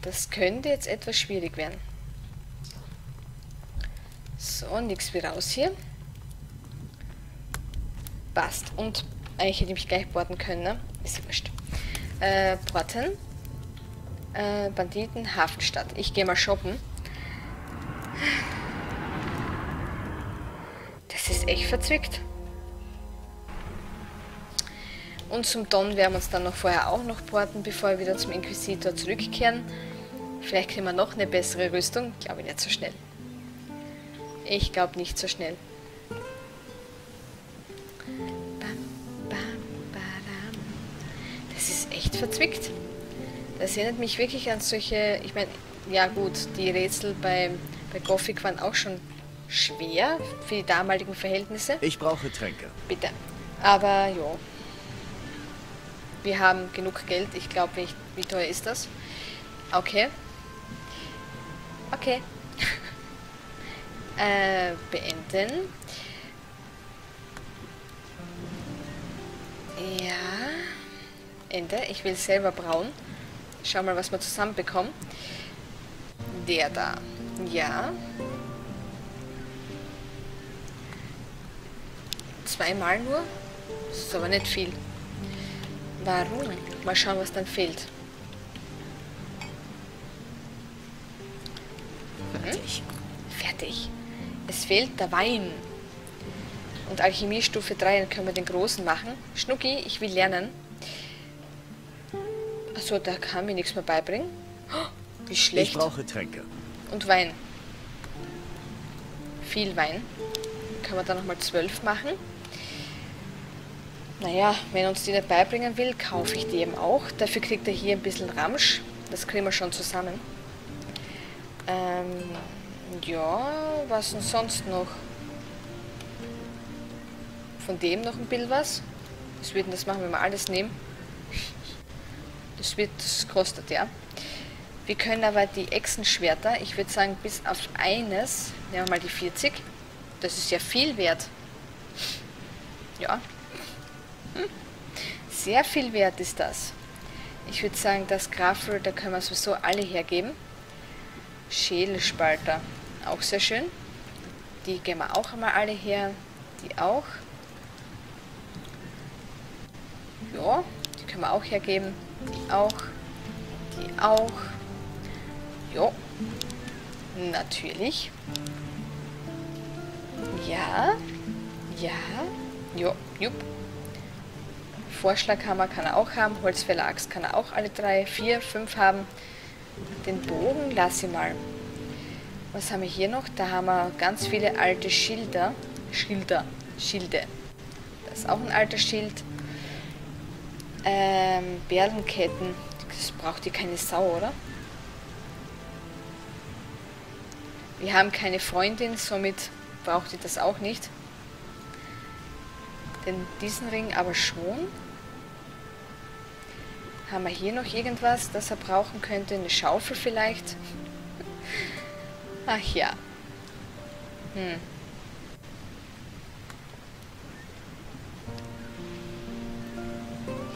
Das könnte jetzt etwas schwierig werden. So, nichts wie raus hier. Passt. Und eigentlich hätte ich mich gleich porten können, ne? Ist ja wurscht. Äh, porten. Äh, Banditen, Hafenstadt. Ich gehe mal shoppen. Das ist echt verzwickt. Und zum Don werden wir uns dann noch vorher auch noch porten, bevor wir wieder zum Inquisitor zurückkehren. Vielleicht kriegen wir noch eine bessere Rüstung. Glaube ich nicht so schnell. Ich glaube nicht so schnell. Das ist echt verzwickt. Das erinnert mich wirklich an solche, ich meine, ja gut, die Rätsel bei, bei Gothic waren auch schon schwer für die damaligen Verhältnisse. Ich brauche Tränke. Bitte. Aber ja. Wir haben genug Geld. Ich glaube nicht. Wie teuer ist das? Okay. Okay. [laughs] äh, beenden. Ja. Ende. Ich will selber brauen. Schau mal, was wir zusammen bekommen. Der da. Ja. Zweimal nur? Das ist aber nicht viel. Warum? Mal schauen, was dann fehlt. Fertig. Fertig. Es fehlt der Wein. Und Alchemiestufe 3, dann können wir den großen machen. Schnucki, ich will lernen. Achso, da kann mir nichts mehr beibringen. Oh, wie Ich schlecht. brauche Tränke. Und Wein. Viel Wein. Kann man da nochmal 12 machen. Naja, wenn uns die nicht beibringen will, kaufe ich die eben auch. Dafür kriegt er hier ein bisschen Ramsch. Das kriegen wir schon zusammen. Ähm, ja, was denn sonst noch? Von dem noch ein bisschen was. Wird denn das machen, wenn wir alles nehmen? Das wird, das kostet, ja. Wir können aber die Echsenschwerter, ich würde sagen bis auf eines, nehmen wir mal die 40. Das ist ja viel wert. Ja. Hm. Sehr viel wert ist das. Ich würde sagen, das Graffel, da können wir sowieso alle hergeben. Schädelspalter, auch sehr schön. Die geben wir auch einmal alle her. Die auch. Ja, die können wir auch hergeben. Die auch. Die auch. Jo. Natürlich. Ja. Ja. Jo. Jupp. Vorschlaghammer kann er auch haben. Holzfäller-Axt kann er auch alle drei, vier, fünf haben. Den Bogen lasse ich mal. Was haben wir hier noch? Da haben wir ganz viele alte Schilder. Schilder. Schilde. Das ist auch ein alter Schild. Ähm, Perlenketten. Das braucht ihr keine Sau, oder? Wir haben keine Freundin, somit braucht ihr das auch nicht. Denn diesen Ring aber schon. Haben wir hier noch irgendwas, das er brauchen könnte? Eine Schaufel vielleicht? Ach ja. Hm.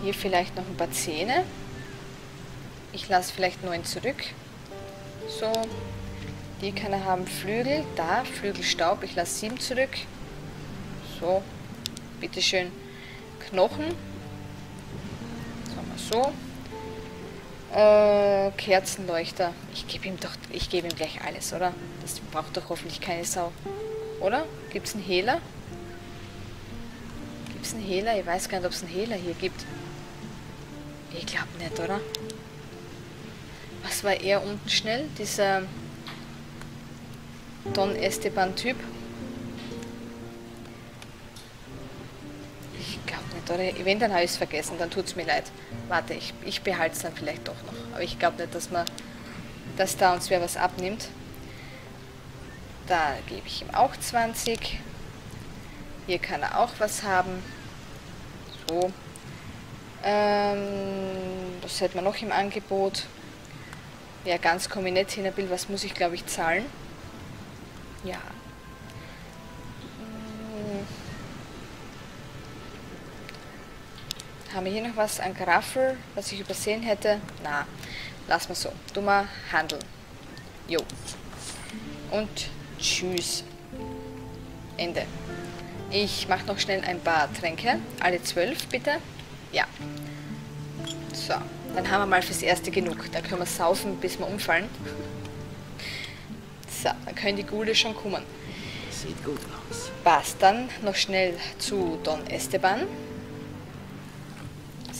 Hier vielleicht noch ein paar Zähne. Ich lasse vielleicht neun zurück. So. Die kann er haben. Flügel. Da. Flügelstaub. Ich lasse sieben zurück. So. Bitteschön. Knochen. Sagen wir so. Äh, Kerzenleuchter. Ich gebe ihm doch, ich gebe ihm gleich alles, oder? Das braucht doch hoffentlich keine Sau. Oder? Gibt es einen Hehler? Gibt es einen Hehler? Ich weiß gar nicht, ob es einen Hehler hier gibt. Ich glaube nicht, oder? Was war er unten schnell? Dieser Don Esteban-Typ? Oder? Wenn, dann habe ich es vergessen, dann tut es mir leid. Warte, ich, ich behalte es dann vielleicht doch noch. Aber ich glaube nicht, dass man, dass da uns wer was abnimmt. Da gebe ich ihm auch 20. Hier kann er auch was haben. So. Ähm, was hätten wir noch im Angebot? Ja, ganz komme ich nicht hin. Was muss ich, glaube ich, zahlen? Ja. Hm. Haben wir hier noch was an Graffel, was ich übersehen hätte? Na, lass mal so. Dummer Handel. Jo. Und tschüss. Ende. Ich mache noch schnell ein paar Tränke. Alle zwölf, bitte. Ja. So, dann haben wir mal fürs Erste genug. Da können wir saufen, bis wir umfallen. So, dann können die Gule schon kommen. Sieht gut aus. Passt, dann noch schnell zu Don Esteban.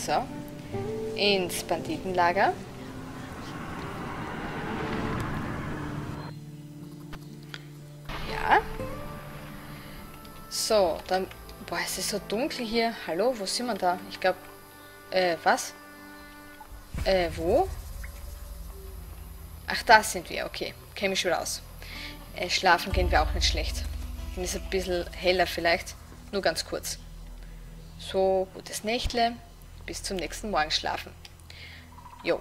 So, ins Banditenlager. Ja. So, dann... Boah, es ist so dunkel hier. Hallo, wo sind wir da? Ich glaube... Äh, was? Äh, wo? Ach, da sind wir. Okay, käme ich schon raus. Äh, schlafen gehen wir auch nicht schlecht. Dann ist ein bisschen heller vielleicht. Nur ganz kurz. So, gutes Nächtle. Bis zum nächsten Morgen schlafen. Jo.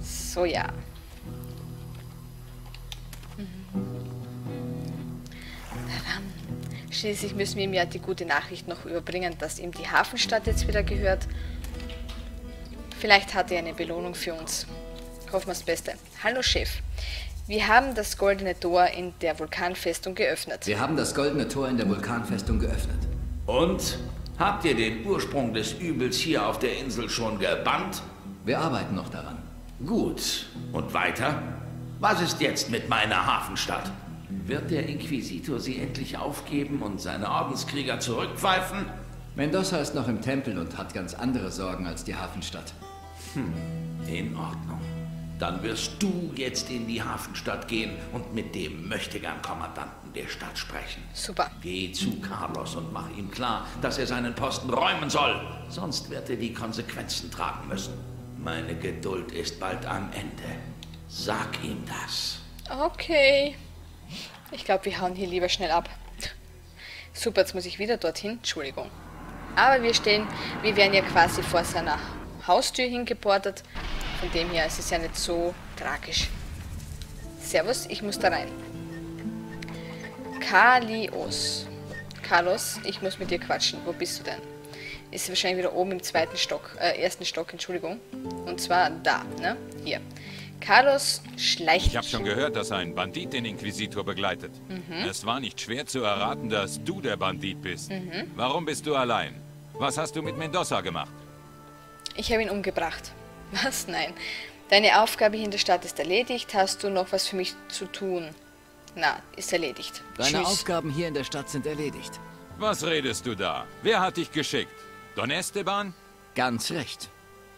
So, ja. Schließlich müssen wir ihm ja die gute Nachricht noch überbringen, dass ihm die Hafenstadt jetzt wieder gehört. Vielleicht hat er eine Belohnung für uns. Hoffen wir das Beste. Hallo Chef. Wir haben das goldene Tor in der Vulkanfestung geöffnet. Wir haben das goldene Tor in der Vulkanfestung geöffnet. Und? Habt ihr den Ursprung des Übels hier auf der Insel schon gebannt? Wir arbeiten noch daran. Gut. Und weiter? Was ist jetzt mit meiner Hafenstadt? Wird der Inquisitor sie endlich aufgeben und seine Ordenskrieger zurückpfeifen? Mendoza ist noch im Tempel und hat ganz andere Sorgen als die Hafenstadt. Hm, in Ordnung. Dann wirst du jetzt in die Hafenstadt gehen und mit dem Möchtegern-Kommandanten der Stadt sprechen. Super. Geh zu Carlos und mach ihm klar, dass er seinen Posten räumen soll. Sonst wird er die Konsequenzen tragen müssen. Meine Geduld ist bald am Ende. Sag ihm das. Okay. Ich glaube, wir hauen hier lieber schnell ab. Super, jetzt muss ich wieder dorthin. Entschuldigung. Aber wir stehen, wir werden ja quasi vor seiner Haustür hingeportet. Von dem her ist es ja nicht so tragisch. Servus, ich muss da rein. Kalios. Carlos, ich muss mit dir quatschen. Wo bist du denn? Ist wahrscheinlich wieder oben im zweiten Stock, äh, ersten Stock, Entschuldigung. Und zwar da, ne? Hier. Carlos schleicht. Ich habe schon gehört, dass ein Bandit den Inquisitor begleitet. Mhm. Es war nicht schwer zu erraten, dass du der Bandit bist. Mhm. Warum bist du allein? Was hast du mit Mendoza gemacht? Ich habe ihn umgebracht. Was? Nein. Deine Aufgabe hier in der Stadt ist erledigt. Hast du noch was für mich zu tun? Na, ist erledigt. Deine Tschüss. Aufgaben hier in der Stadt sind erledigt. Was redest du da? Wer hat dich geschickt? Don Esteban? Ganz recht.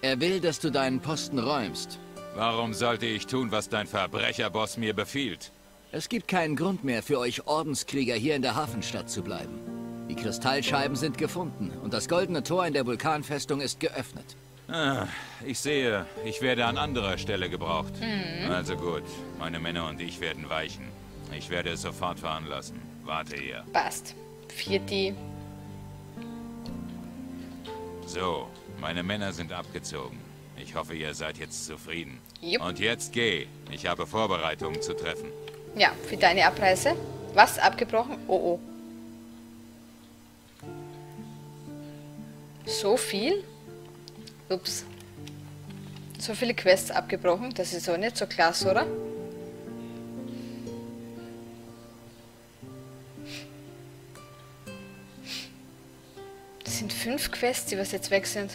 Er will, dass du deinen Posten räumst. Warum sollte ich tun, was dein Verbrecherboss mir befiehlt? Es gibt keinen Grund mehr für euch Ordenskrieger hier in der Hafenstadt zu bleiben. Die Kristallscheiben sind gefunden und das goldene Tor in der Vulkanfestung ist geöffnet. Ah, ich sehe, ich werde an anderer Stelle gebraucht. Mhm. Also gut, meine Männer und ich werden weichen. Ich werde es sofort veranlassen. Warte hier. Passt. Vierti. So, meine Männer sind abgezogen. Ich hoffe, ihr seid jetzt zufrieden. Jupp. Und jetzt geh. Ich habe Vorbereitungen zu treffen. Ja, für deine Abreise. Was? Abgebrochen? Oh, oh. So viel? Ups. So viele Quests abgebrochen. Das ist aber nicht so klasse, oder? Das sind fünf Quests, die was jetzt weg sind.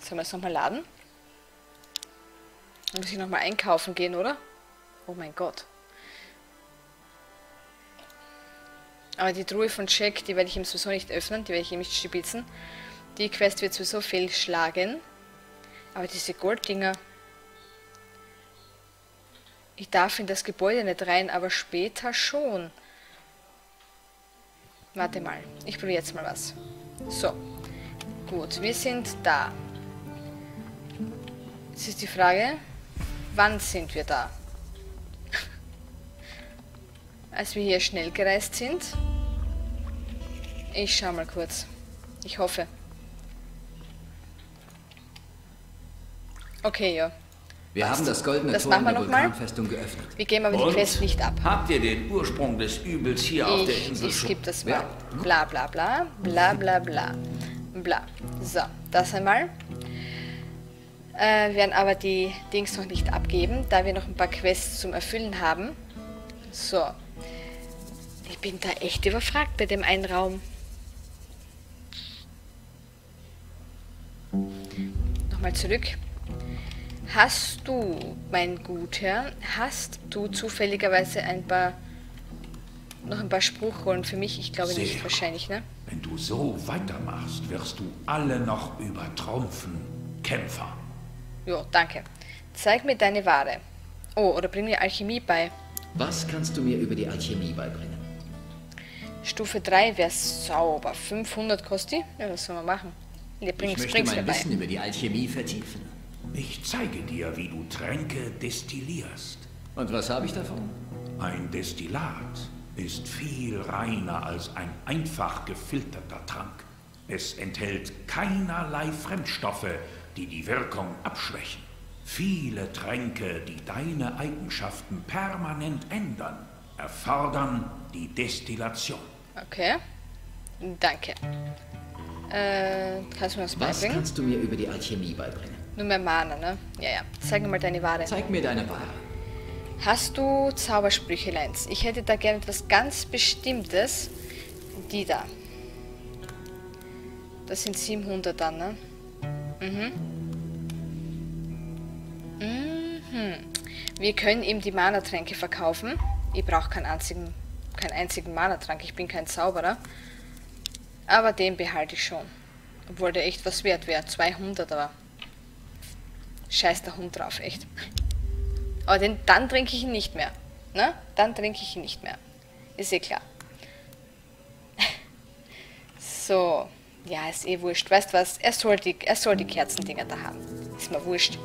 Sollen wir es nochmal laden? Dann muss ich nochmal einkaufen gehen, oder? Oh mein Gott. Aber die Truhe von Jack, die werde ich ihm sowieso nicht öffnen, die werde ich ihm nicht stibitzen. Die Quest wird sowieso fehlschlagen. Aber diese Golddinger... Ich darf in das Gebäude nicht rein, aber später schon. Warte mal, ich probiere jetzt mal was. So, gut, wir sind da. Jetzt ist die Frage, wann sind wir da? Als wir hier schnell gereist sind? Ich schau mal kurz. Ich hoffe. Okay, ja. Wir haben das goldene Das Tor in machen wir der. Vulkanfestung geöffnet. Wir geben aber die Und? Quest nicht ab. Habt ihr den Ursprung des Übels hier auf der Ich, Insel ich skippe das mal. Ja, Bla bla bla. Bla bla bla. Bla. So, das einmal. Äh, werden aber die Dings noch nicht abgeben, da wir noch ein paar Quests zum Erfüllen haben. So. Ich bin da echt überfragt bei dem einen Raum. Nochmal zurück. Hast du, mein Guter, hast du zufälligerweise ein paar noch ein paar Spruchrollen für mich? Ich glaube nicht, Sehr. wahrscheinlich, ne? Wenn du so weitermachst, wirst du alle noch übertrumpfen. Kämpfer. Jo, danke. Zeig mir deine Ware. Oh, oder bring mir Alchemie bei. Was kannst du mir über die Alchemie beibringen? Stufe 3 wäre sauber. 500 kostet die? Ja, was soll man machen? Nee, Ich bring's, möchte mein bei. Wissen über die Alchemie vertiefen. Ich zeige dir, wie du Tränke destillierst. Und was habe ich davon? Ein Destillat ist viel reiner als ein einfach gefilterter Trank. Es enthält keinerlei Fremdstoffe, die die Wirkung abschwächen. Viele Tränke, die deine Eigenschaften permanent ändern, erfordern die Destillation. Okay. Danke. Äh, kannst du mir was Was beibringen? kannst du mir über die Alchemie beibringen? Nur mehr Mana, ne? Ja, ja. Zeig mir mal deine Ware. Zeig mir deine Ware. Hast du Zaubersprücheleins? Ich hätte da gerne etwas ganz Bestimmtes. Die da. Das sind 700 dann, ne? Mhm. Mhm. Wir können ihm die Mana-Tränke verkaufen. Ich brauche keinen einzigen, keinen einzigen Mana-Trank. Ich bin kein Zauberer. Aber den behalte ich schon. Obwohl der echt was wert wäre. 200 aber. Scheiß der Hund drauf, echt. Aber den, dann trinke ich ihn nicht mehr. Ne? Dann trinke ich ihn nicht mehr. Ist eh klar. [laughs] So. Ja, ist eh wurscht. Weißt was? Er soll die, er soll die Kerzendinger da haben. Ist mir wurscht.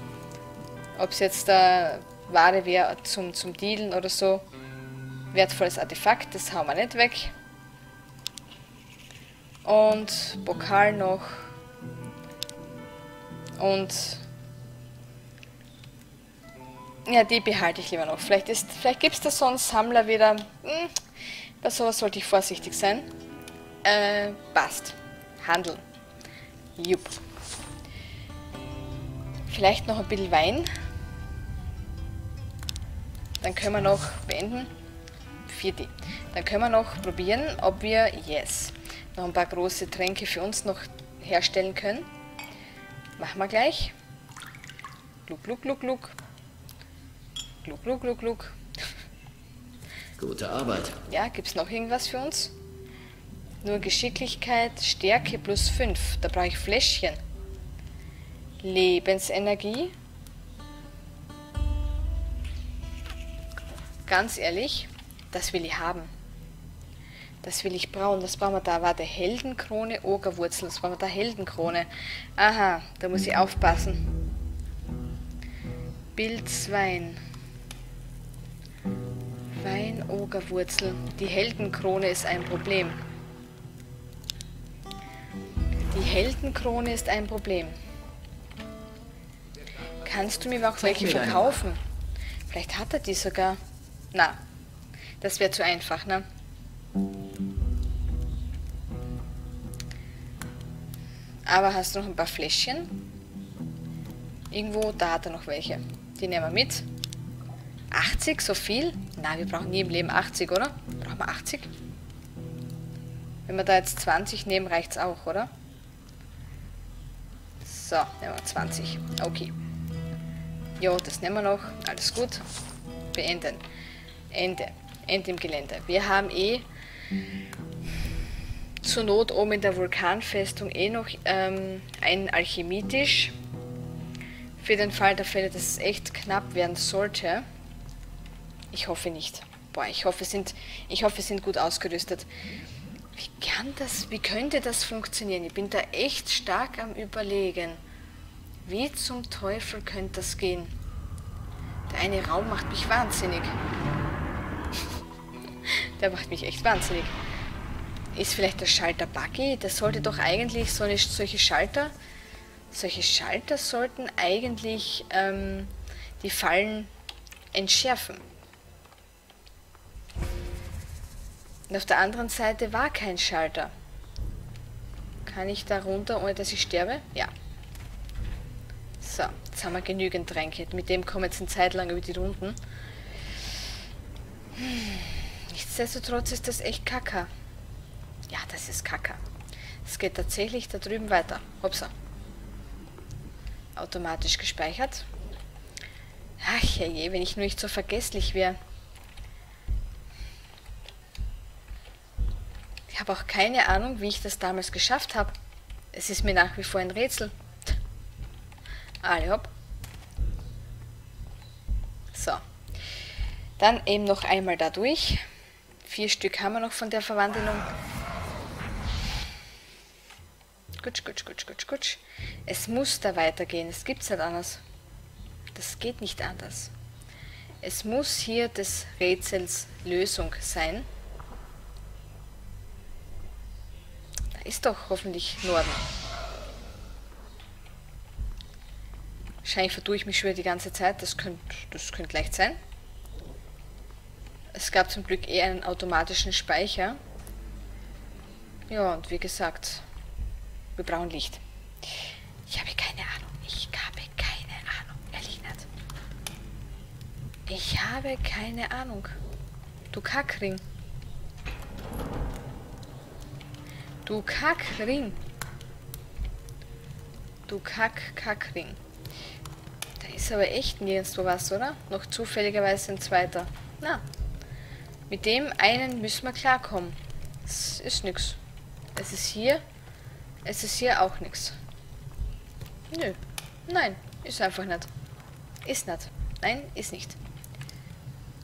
Ob es jetzt da Ware wäre zum, zum Dealen oder so. Wertvolles Artefakt, das hauen wir nicht weg. Und Pokal noch. Und ja, die behalte ich lieber noch. Vielleicht, vielleicht gibt es da so einen Sammler wieder. Hm, bei sowas sollte ich vorsichtig sein. Äh, passt. Handeln. Jupp. Vielleicht noch ein bisschen Wein. Dann können wir noch beenden. Die. Dann können wir noch probieren, ob wir, yes, noch ein paar große Tränke für uns noch herstellen können. Machen wir gleich. Gluck, gluck, gluck, gluck. Gluck, gluck, gluck, gluck. Gute Arbeit. Ja, gibt's noch irgendwas für uns? Nur Geschicklichkeit, Stärke plus 5. Da brauche ich Fläschchen. Lebensenergie. Ganz ehrlich, das will ich haben. Das will ich brauen. Was brauchen wir da? Warte, Heldenkrone, Ogerwurzel. Was brauchen wir da? Heldenkrone. Aha, da muss ich aufpassen. Pilzwein. Weinogerwurzel. Die Heldenkrone ist ein Problem. Die Heldenkrone ist ein Problem. Kannst du mir auch welche verkaufen? Vielleicht hat er die sogar. Na, das wäre zu einfach, ne? Aber hast du noch ein paar Fläschchen? Irgendwo, da hat er noch welche. Die nehmen wir mit. 80, so viel? Na, wir brauchen nie im Leben 80, oder? Brauchen wir 80? Wenn wir da jetzt 20 nehmen, reicht's auch, oder? So, nehmen wir 20. Okay. Jo, das nehmen wir noch. Alles gut. Beenden. Ende. Ende im Gelände. Wir haben eh zur Not oben in der Vulkanfestung eh noch ähm, einen Alchemietisch. Für den Fall der Fälle, dass es echt knapp werden sollte. Ich hoffe nicht. Boah, ich hoffe, sind, ich hoffe, sind gut ausgerüstet. Wie kann das, wie könnte das funktionieren? Ich bin da echt stark am überlegen. Wie zum Teufel könnte das gehen? Der eine Raum macht mich wahnsinnig. [laughs] Der macht mich echt wahnsinnig. Ist vielleicht der Schalter buggy? Das sollte doch eigentlich so eine, solche Schalter, solche Schalter sollten eigentlich ähm, die Fallen entschärfen. Und auf der anderen Seite war kein Schalter. Kann ich da runter, ohne dass ich sterbe? Ja. So, jetzt haben wir genügend Tränke. Mit dem kommen wir jetzt eine Zeit lang über die Runden. Hm, Nichtsdestotrotz ist das echt Kacker. Ja, das ist Kacker. Es geht tatsächlich da drüben weiter. Hopsa. Automatisch gespeichert. Ach je, wenn ich nur nicht so vergesslich wäre. Ich habe auch keine Ahnung, wie ich das damals geschafft habe. Es ist mir nach wie vor ein Rätsel. Alle hopp. So. Dann eben noch einmal da durch. Vier Stück haben wir noch von der Verwandlung. Gutsch, gutsch, gutsch, gutsch, gutsch. Es muss da weitergehen. Es gibt's nicht anders. Das geht nicht anders. Es muss hier des Rätsels Lösung sein. Da ist doch hoffentlich Norden. Wahrscheinlich verdue ich mich schon die ganze Zeit. Das könnte das könnt leicht sein. Es gab zum Glück eher einen automatischen Speicher. Ja, und wie gesagt, wir brauchen Licht. Ich habe keine Ahnung. Ich habe keine Ahnung. Ehrlich nicht. Ich habe keine Ahnung. Du Kackring. Du Kackring. Du Kack-Kackring. Da ist aber echt nirgendwo was, oder? Noch zufälligerweise ein zweiter. Na, mit dem einen müssen wir klarkommen. Es ist nix. Es ist hier. Es ist hier auch nix. Nö. Nein, ist einfach nicht. Ist nicht. Nein, ist nicht.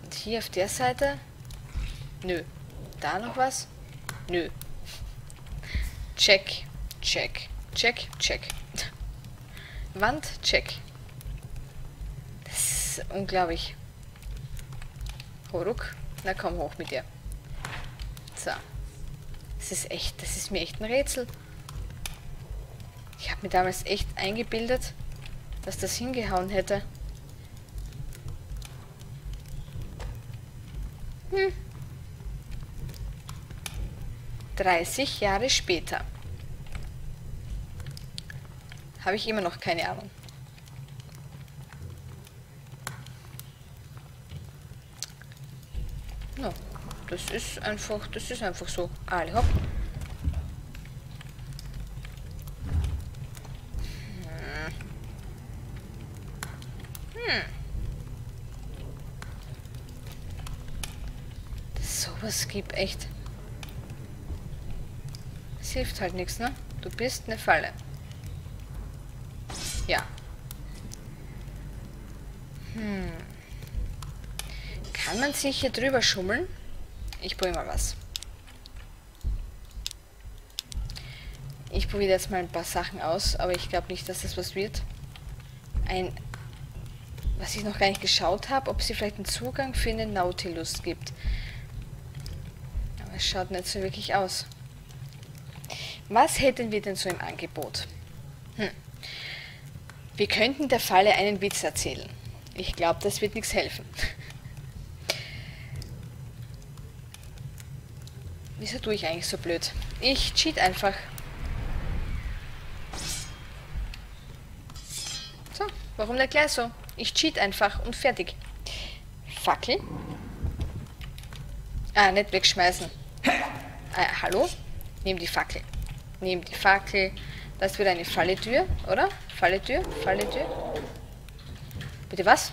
Und hier auf der Seite. Nö. Da noch was? Nö. Check. Check. Check. Check. [laughs] Wand. Check. Das ist unglaublich. Horuk. Na komm hoch mit dir. So. Das ist echt, das ist mir echt ein Rätsel. Ich habe mir damals echt eingebildet, dass das hingehauen hätte. Hm. 30 Jahre später. Habe ich immer noch keine Ahnung. Ja, das ist einfach, das ist einfach so. Alle hopp. Hm. Sowas gibt echt. Es hilft halt nichts, ne? Du bist eine Falle. Ja. Hm. Kann man sich hier drüber schummeln? Ich probiere mal was. Ich probiere jetzt mal ein paar Sachen aus, aber ich glaube nicht, dass das was wird. Ein, was ich noch gar nicht geschaut habe, ob sie vielleicht einen Zugang für einen Nautilus gibt. Aber es schaut nicht so wirklich aus. Was hätten wir denn so im Angebot? Hm. Wir könnten der Falle einen Witz erzählen. Ich glaube, das wird nichts helfen. [laughs] Wieso tue ich eigentlich so blöd? Ich cheat einfach. So, warum nicht gleich so? Ich cheat einfach und fertig. Fackel. Ah, nicht wegschmeißen. Ah, hallo? Nimm die Fackel. Nimm die Fackel. Das wird eine Falletür, oder? Falletür? Falletür? Bitte was?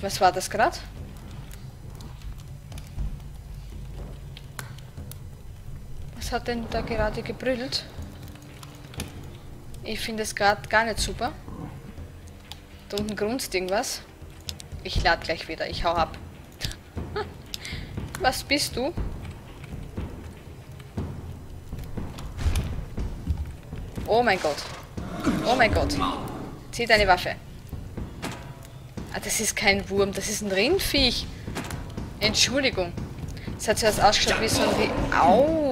Was war das gerade? Was hat denn da gerade gebrüllt? Ich finde es gerade gar nicht super. Da unten grunzt irgendwas. Ich lade gleich wieder. Ich hau ab. [laughs] Was bist du? Oh mein Gott. Oh mein Gott. Zieh deine Waffe. Ah, das ist kein Wurm, das ist ein Rindviech. Entschuldigung. Das hat zuerst ausgeschaut wie so ein... Au!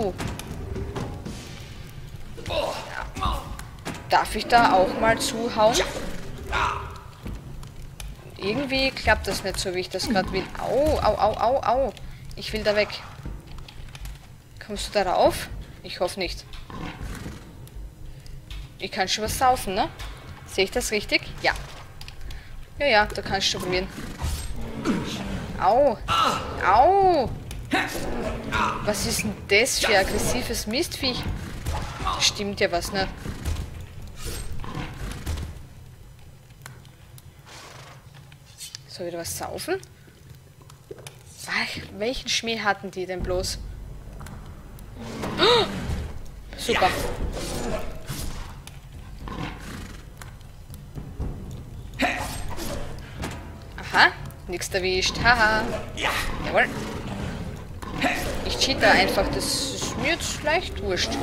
Darf ich da auch mal zuhauen? Irgendwie klappt das nicht so, wie ich das gerade will. Au, au, au, au, au. Ich will da weg. Kommst du da rauf? Ich hoffe nicht. Ich kann schon was saufen, ne? Sehe ich das richtig? Ja. Ja, ja, da kannst du probieren. Au. Au. Was ist denn das für aggressives Mistviech? Stimmt ja was nicht. Soll wieder was saufen? Welchen Schmäh hatten die denn bloß? Oh, super. Aha, nichts erwischt. Haha. Jawohl. Ich cheat da einfach. Das ist mir jetzt leicht wurscht.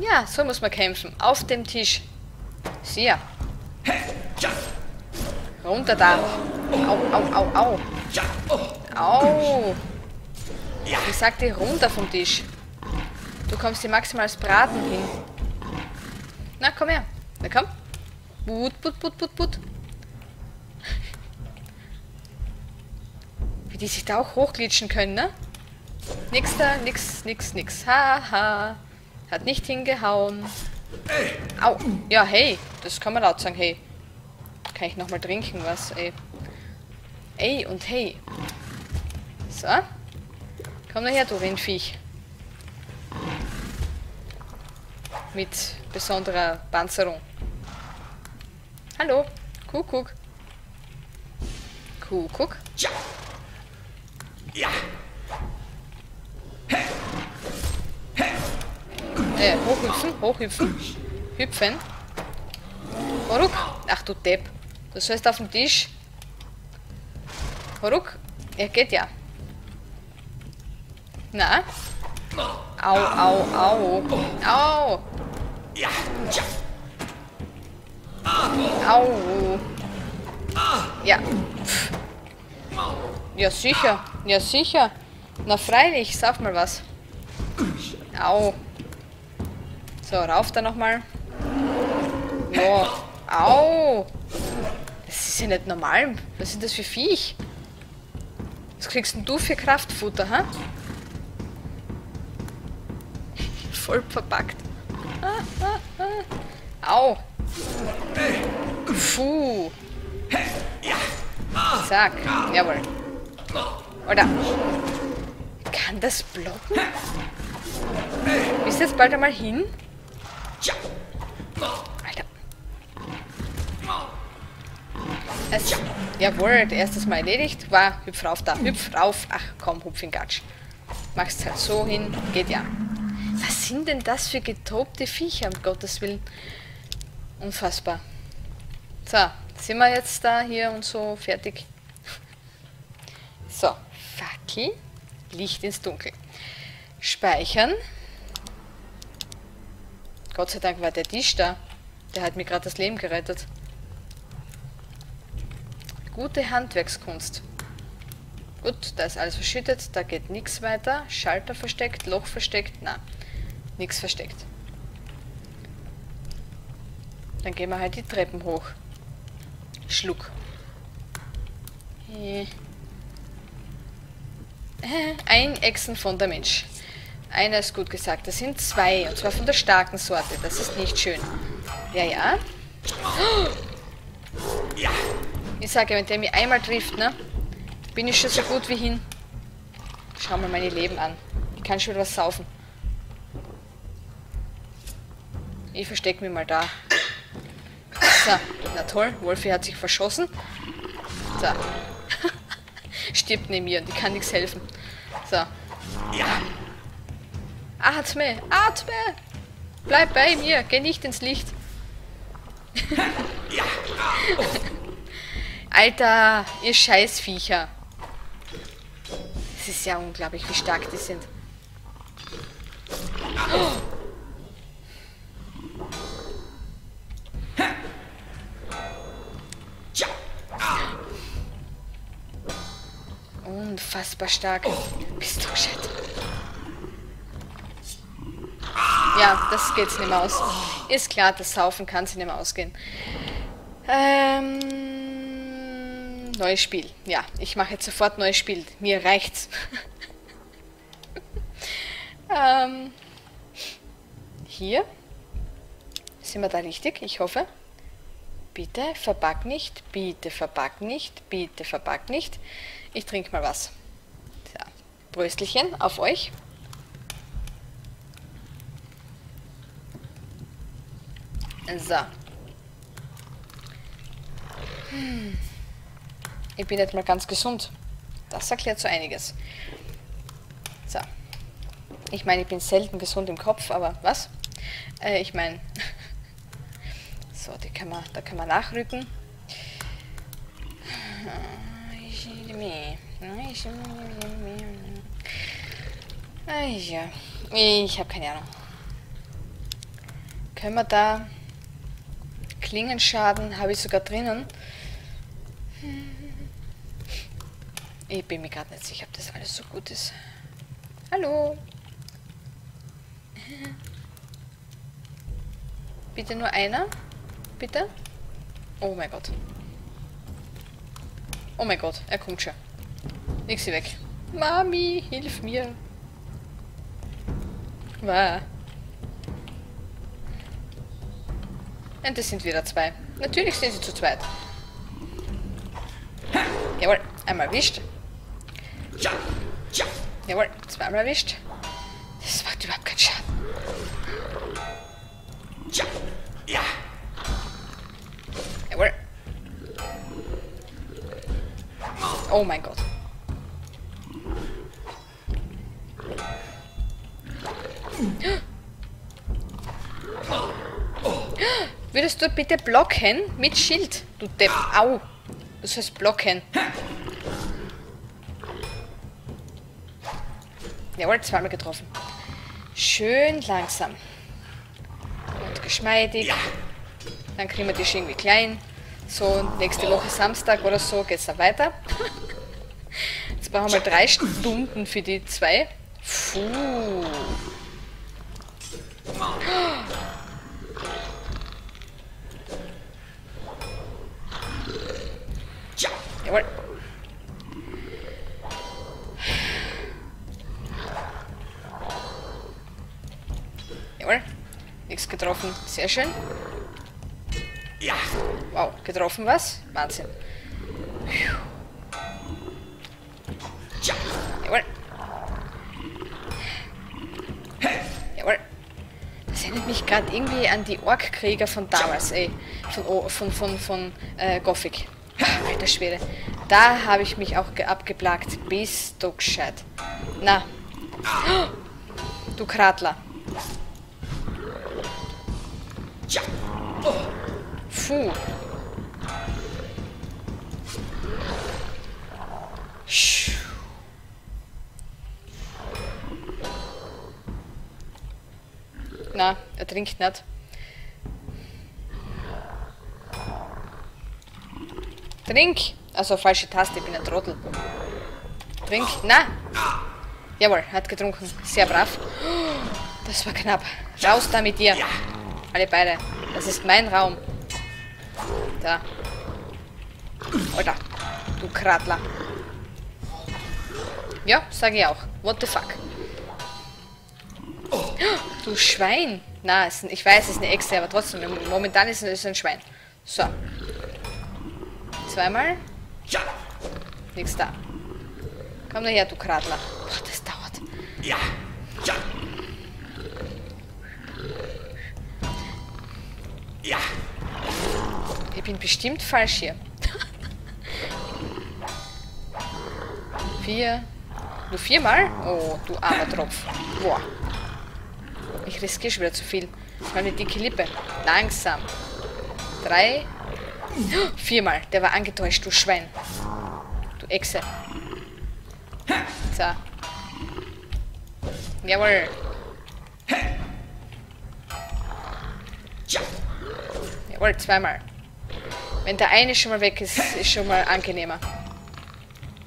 Ja, so muss man kämpfen. Auf dem Tisch. Sehr. Runter da. Au, au, au, au. Au. Ich sag dir runter vom Tisch. Du kommst hier maximal als Braten hin. Na, komm her. Na, komm. Put, put, put, put, put. Wie die sich da auch hochglitschen können, ne? Nix da, nix, nix, nix. Haha. Ha. Hat nicht hingehauen. Au. Ja, hey. Das kann man laut sagen, hey. Kann ich nochmal trinken, was, ey. Ey und hey. So. Komm her, du Rindviech. Mit besonderer Panzerung. Hallo. Kuckuck. Kuckuck. Ja. Ja. Äh, hochhüpfen, hochhüpfen. Hüpfen. Horuk. Ach du Depp. Du sollst auf den Tisch. Horuk. Er geht ja. Na? Au, au, au. Au. Au. Ja. Ja, sicher. Ja, sicher. Na, freilich. Sag mal was. Au. So, rauf da nochmal. Ja. Au. Das ist ja nicht normal. Was sind das für Viech? Was kriegst denn du für Kraftfutter, ha? [laughs] Voll verpackt. Ah, ah, ah. Au. Puh. Zack. Jawohl. Oder? Kann das blocken? Bist du jetzt bald einmal hin? Alter. Es, jawohl, erstes Mal erledigt. War, hüpf rauf da, hüpf rauf. Ach komm, hupf in Gatsch. Machst halt so hin, geht ja. Was sind denn das für getobte Viecher, um Gottes Willen? Unfassbar. So, sind wir jetzt da hier und so fertig? So, Fackel, Licht ins Dunkel. Speichern. Gott sei Dank war der Tisch da. Der hat mir gerade das Leben gerettet. Gute Handwerkskunst. Gut, da ist alles verschüttet, da geht nichts weiter. Schalter versteckt, Loch versteckt, na, nichts versteckt. Dann gehen wir halt die Treppen hoch. Schluck. Äh. Ein Echsen von der Mensch. Einer ist gut gesagt. Das sind zwei. Und zwar von der starken Sorte. Das ist nicht schön. Ja, ja. Ja. Ich sage, wenn der mich einmal trifft, ne? Bin ich schon so gut wie hin. Schau mal meine Leben an. Ich kann schon wieder was saufen. Ich verstecke mich mal da. So, na toll. Wolfi hat sich verschossen. So. [laughs] Stirbt neben mir und ich kann nichts helfen. So. Ja. Atme, atme! Bleib bei mir, geh nicht ins Licht. [laughs] Alter, ihr Scheißviecher. Es ist ja unglaublich, wie stark die sind. Unfassbar stark. Bist du gescheit? Ja, das geht's nicht mehr aus. Ist klar, das Saufen kann sie nicht mehr ausgehen. Ähm, neues Spiel. Ja, ich mache jetzt sofort neues Spiel. Mir reicht's. [laughs] ähm, hier. Sind wir da richtig? Ich hoffe. Bitte verpack nicht, bitte verpack nicht, bitte verpack nicht. Ich trinke mal was. So, Bröstelchen auf euch. So. Hm. Ich bin nicht mal ganz gesund. Das erklärt so einiges. So. Ich meine, ich bin selten gesund im Kopf, aber was? Äh, ich meine... [laughs] so, die kann man, da kann man nachrücken. Ich habe keine Ahnung. Können wir da Klingenschaden habe ich sogar drinnen. Ich bin mir gerade nicht sicher, ob das alles so gut ist. Hallo. [laughs] Bitte nur einer. Bitte. Oh mein Gott. Oh mein Gott, er kommt schon. Sie weg. Mami, hilf mir. Wow. Und das sind wieder zwei. Natürlich sind sie zu zweit. Jawohl, einmal erwischt. Jawohl, zweimal erwischt. Das macht überhaupt keinen Schaden. Jawohl. Oh mein Gott. Würdest du bitte blocken mit Schild, du Depp? Au. Du sollst blocken. Jawohl, zweimal getroffen. Schön langsam. Und geschmeidig. Dann kriegen wir die irgendwie klein. So, nächste Woche Samstag oder so geht's dann weiter. Jetzt brauchen wir drei Stunden für die zwei. Puh. Sehr schön. Ja. Wow, getroffen was? Wahnsinn. Jawohl. Jawohl. Das erinnert mich gerade irgendwie an die Orkkrieger von damals, ey. Von, oh, von, von, von äh, Gothic. Alter Schwede. Da habe ich mich auch abgeplagt. Bist du gescheit. Na. Du Kratler. Puh. Na, er trinkt nicht. Trink! Also falsche Taste, ich bin ein Trottel. Trink. Na! Jawohl, hat getrunken. Sehr brav. Das war knapp. Raus da mit dir. Alle beide. Das ist mein Raum. Da. Alter. Du Kratler. Ja, sage ich auch. What the fuck? Du Schwein. Na, ich weiß, es ist eine Echse, aber trotzdem, momentan ist es ein Schwein. So. Zweimal. Ja. Nix da. Komm nur her, du Kratler. Boah, das dauert. Ja. Bin bestimmt falsch hier. Vier. Nur viermal? Oh, du armer Tropf. Boah. Ich riskiere schon wieder zu viel. Meine dicke Lippe. Langsam. Drei. Viermal. Der war angetäuscht, du Schwein. Du Echse. So. Jawohl. Jawohl, zweimal. Wenn der eine schon mal weg ist, ist schon mal angenehmer.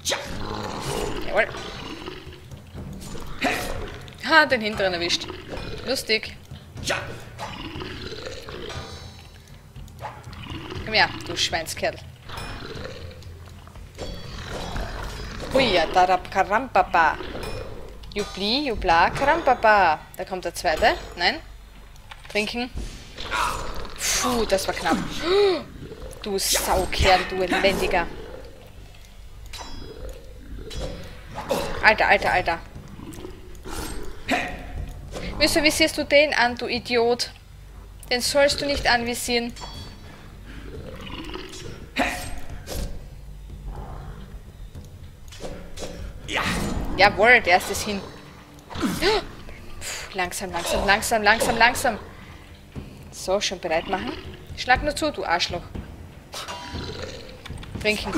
Jawohl. Ha, den hinteren erwischt. Lustig. Komm her, du Schweinskerl. Huia, darab karampapa. Jubli, jubla, karampapa. Da kommt der zweite. Nein. Trinken. Puh, das war knapp. Du Saukerl, du Elendiger. Alter, alter, alter. Wieso visierst du den an, du Idiot? Den sollst du nicht anvisieren. Jawohl, der ist es hin. Puh, langsam, langsam, langsam, langsam, langsam. So, schon bereit machen. Schlag nur zu, du Arschloch. Trinken.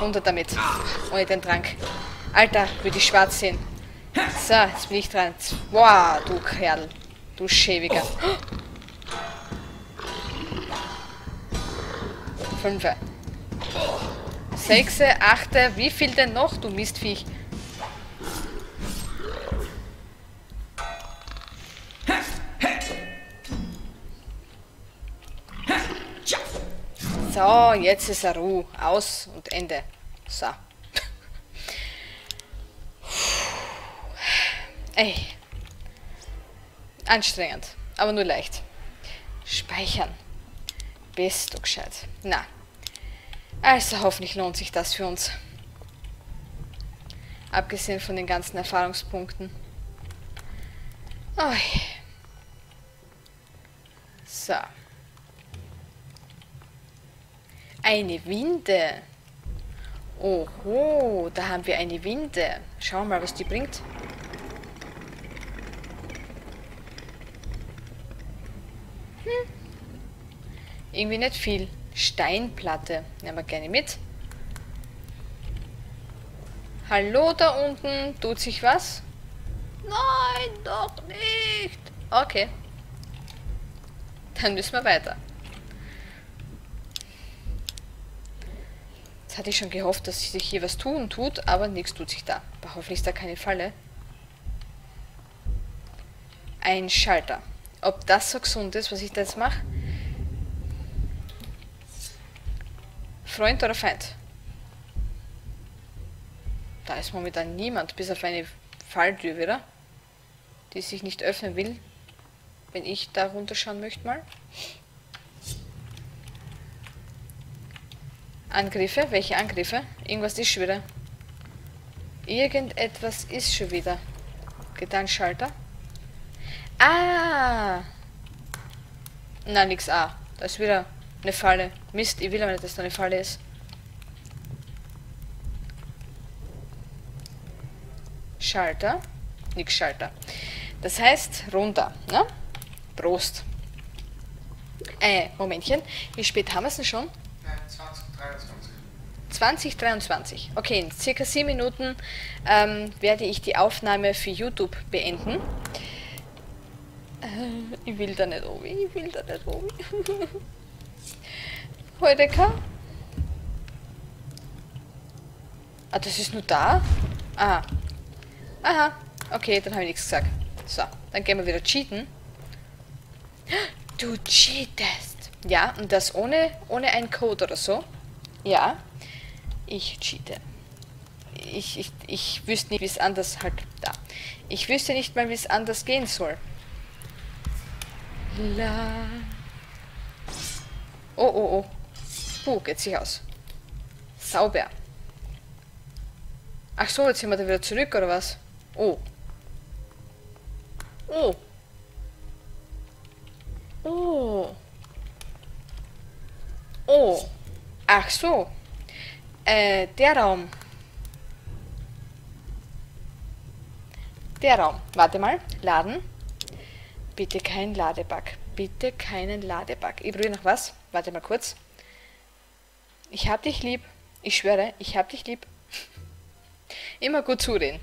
Runter damit. Ohne den Trank. Alter, würde ich schwarz sehen. So, jetzt bin ich dran. Wow, du Kerl. Du Schäbiger. Fünfe. Sechse, achte. Wie viel denn noch, du Mistviech? So, jetzt ist er Ruhe. Aus und Ende. So. Ey. Anstrengend, aber nur leicht. Speichern. Bist du gescheit. Na. Also hoffentlich lohnt sich das für uns. Abgesehen von den ganzen Erfahrungspunkten. Oi. So. Eine Winde. Oho, da haben wir eine Winde. Schauen wir mal, was die bringt. Hm. Irgendwie nicht viel. Steinplatte. Nehmen wir gerne mit. Hallo da unten. Tut sich was? Nein, doch nicht. Okay. Dann müssen wir weiter. Jetzt hatte ich schon gehofft, dass sich hier was tun tut, aber nichts tut sich da. Aber hoffentlich ist da keine Falle. Ein Schalter. Ob das so gesund ist, was ich da jetzt mache? Freund oder Feind? Da ist momentan niemand, bis auf eine Falltür wieder, die sich nicht öffnen will, wenn ich da runterschauen möchte mal. Angriffe? Welche Angriffe? Irgendwas ist schon wieder. Irgendetwas ist schon wieder. Getan Schalter. Ah! Na, nix Ah. Da ist wieder eine Falle. Mist, ich will aber nicht, dass da eine Falle ist. Schalter. Nix Schalter. Das heißt, runter, ne? Prost. Äh, Momentchen. Wie spät haben wir es denn schon? 2023. 2023. Okay, in circa sieben Minuten ähm, werde ich die Aufnahme für YouTube beenden. Äh, ich will da nicht oben, ich will da nicht oben. [laughs] Heudeka? Ah, das ist nur da? Aha. Aha. Okay, dann habe ich nichts gesagt. So, dann gehen wir wieder cheaten. [gasps] Du cheatest. Ja, und das ohne, ohne einen Code oder so. Ja, ich cheate. Ich, ich, ich wüsste nicht, wie es anders halt da. Ich wüsste nicht mal, wie es anders gehen soll. La. Oh, oh, oh. Puh, geht sich aus. Sauber. Ach so, jetzt sind wir da wieder zurück, oder was? Oh. Oh. Oh. Oh. Ach so. Äh, der Raum. Der Raum. Warte mal. Laden. Bitte kein Ladebug. Bitte keinen Ladebug. Ich probiere noch was. Warte mal kurz. Ich hab dich lieb. Ich schwöre, ich hab dich lieb. [laughs] Immer gut zureden.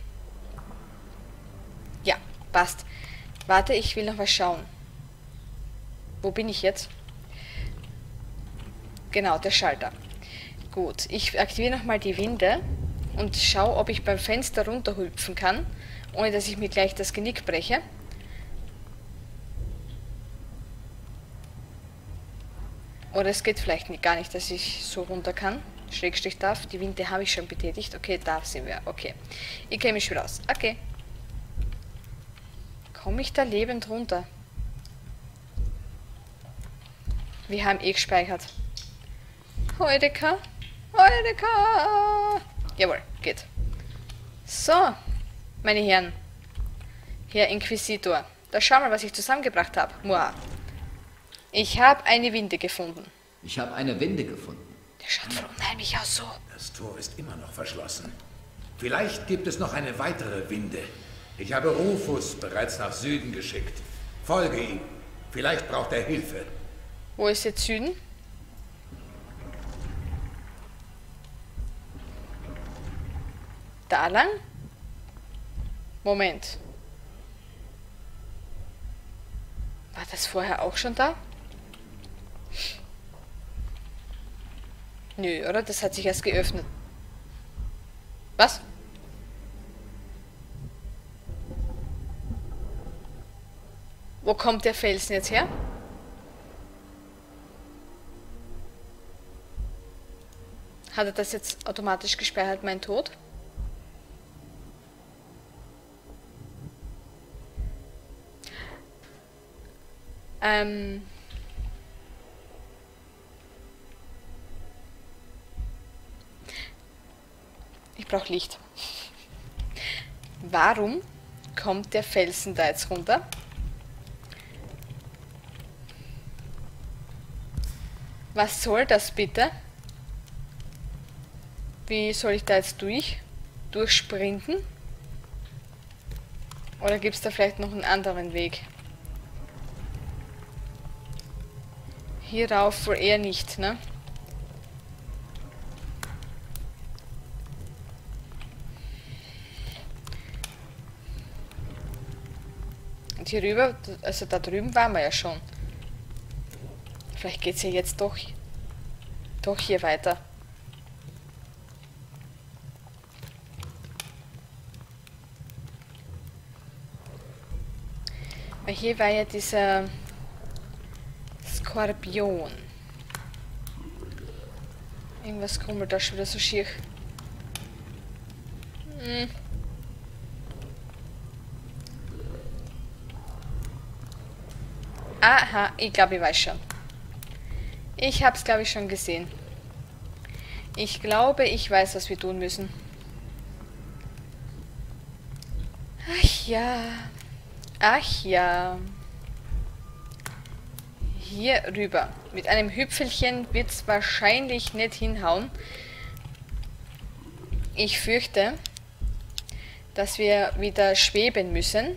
Ja, passt. Warte, ich will noch was schauen. Wo bin ich jetzt? Genau, der Schalter. Gut, ich aktiviere nochmal die Winde und schaue, ob ich beim Fenster runterhüpfen kann, ohne dass ich mir gleich das Genick breche. Oder es geht vielleicht nicht, gar nicht, dass ich so runter kann. Schrägstrich darf. Die Winde habe ich schon betätigt. Okay, da sind wir. Okay. Ich kenne mich wieder aus. Okay. Komme ich da lebend runter? Wir haben eh gespeichert. Heudeka. Heudeka. Jawohl, geht. So, meine Herren. Herr Inquisitor. Da schau mal, was ich zusammengebracht habe. Muah. Ich habe eine Winde gefunden. Ich habe eine Winde gefunden. Der schaut voll unheimlich aus so. Das Tor ist immer noch verschlossen. Vielleicht gibt es noch eine weitere Winde. Ich habe Rufus bereits nach Süden geschickt. Folge ihm. Vielleicht braucht er Hilfe. Wo ist jetzt Süden? Da lang? Moment. War das vorher auch schon da? Nö, oder? Das hat sich erst geöffnet. Was? Wo kommt der Felsen jetzt her? Hat er das jetzt automatisch gespeichert, mein Tod? Ähm... Ich brauche Licht. Warum kommt der Felsen da jetzt runter? Was soll das bitte? Wie soll ich da jetzt durch? Durchsprinten? Oder gibt es da vielleicht noch einen anderen Weg? Hierauf wohl eher nicht, ne? Und hier rüber, also da drüben waren wir ja schon. Vielleicht geht es ja jetzt doch, doch hier weiter. Weil hier war ja dieser Skorpion. Irgendwas krummelt da schon wieder so schier. Hm. Aha, ich glaube, ich weiß schon. Ich habe es, glaube ich, schon gesehen. Ich glaube, ich weiß, was wir tun müssen. Ach ja. Ach ja. Hier rüber. Mit einem Hüpfelchen wird es wahrscheinlich nicht hinhauen. Ich fürchte, dass wir wieder schweben müssen.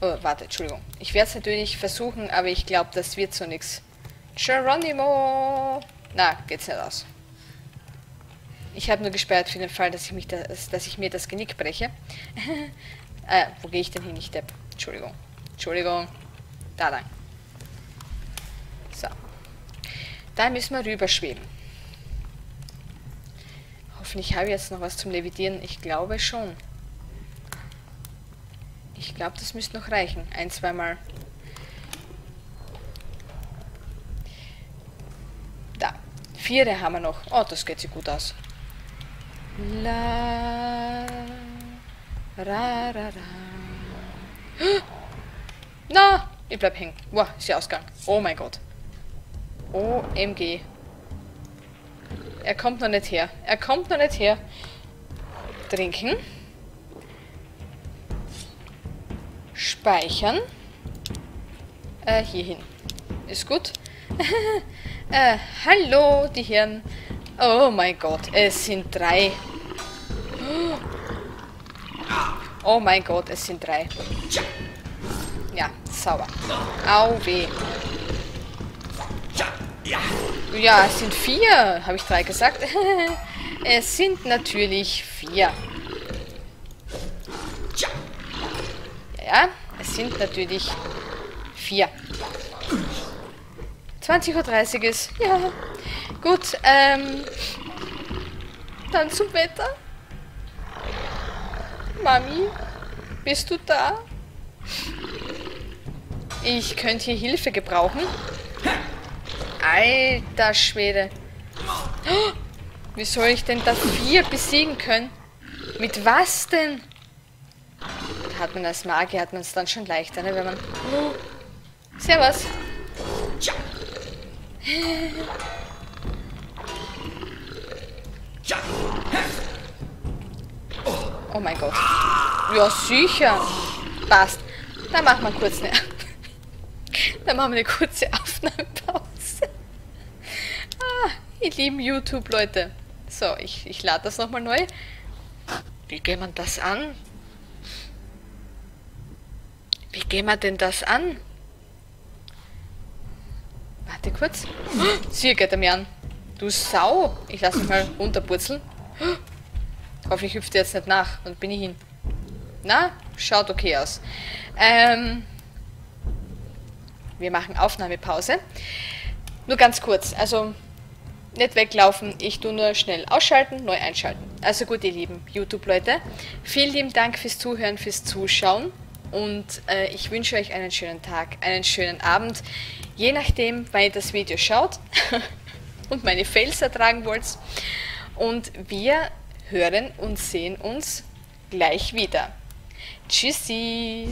Oh, warte, Entschuldigung. Ich werde es natürlich versuchen, aber ich glaube, das wird so nichts. Geronimo! Na, geht's nicht aus. Ich habe nur gesperrt für den Fall, dass ich, mich das, dass ich mir das Genick breche. [laughs] äh, wo gehe ich denn hin? Ich depp. Entschuldigung. Entschuldigung. Da lang. So. Da müssen wir rüberschweben. Hoffentlich habe ich jetzt noch was zum Levitieren. Ich glaube schon. Ich glaube, das müsste noch reichen. Ein, zweimal. Da. Viere haben wir noch. Oh, das geht sich gut aus. La. Ra, ra, ra. [gasps] Na, ich bleib hängen. Boah, ist der Ausgang. Oh mein Gott. OMG. Er kommt noch nicht her. Er kommt noch nicht her. Trinken. Speichern. Äh, hierhin. Ist gut. [laughs] äh, hallo, die Hirn. Oh mein Gott, es sind drei. Oh mein Gott, es sind drei. Ja, sauber. Au weh. Ja, es sind vier. Habe ich drei gesagt? [laughs] es sind natürlich vier. Ja, es sind natürlich vier. 20.30 Uhr ist. Ja. Gut, ähm. Dann zum Wetter. Mami, bist du da? Ich könnte hier Hilfe gebrauchen. Alter Schwede. Wie soll ich denn da vier besiegen können? Mit was denn? hat man als Magier, hat man es dann schon leichter, ne? Wenn man... Oh, servus. Oh mein Gott. Ja, sicher. Passt. Dann machen wir kurz eine... [laughs] Dann machen wir eine kurze Aufnahmepause. Ihr lieben YouTube-Leute. So, ich, ich lade das nochmal neu. Wie geht man das an? Wie gehen wir denn das an? Warte kurz. Sie geht er mir an. Du Sau. Ich lasse mich mal runterpurzeln. Hoffentlich hüpft er jetzt nicht nach und bin ich hin. Na, schaut okay aus. Ähm, wir machen Aufnahmepause. Nur ganz kurz, also nicht weglaufen, ich tue nur schnell ausschalten, neu einschalten. Also gut, ihr lieben YouTube-Leute, vielen lieben Dank fürs Zuhören, fürs Zuschauen. Und äh, ich wünsche euch einen schönen Tag, einen schönen Abend, je nachdem, wann ihr das Video schaut. [laughs] und meine Fails ertragen wollt. Und wir hören und sehen uns gleich wieder. Tschüssi!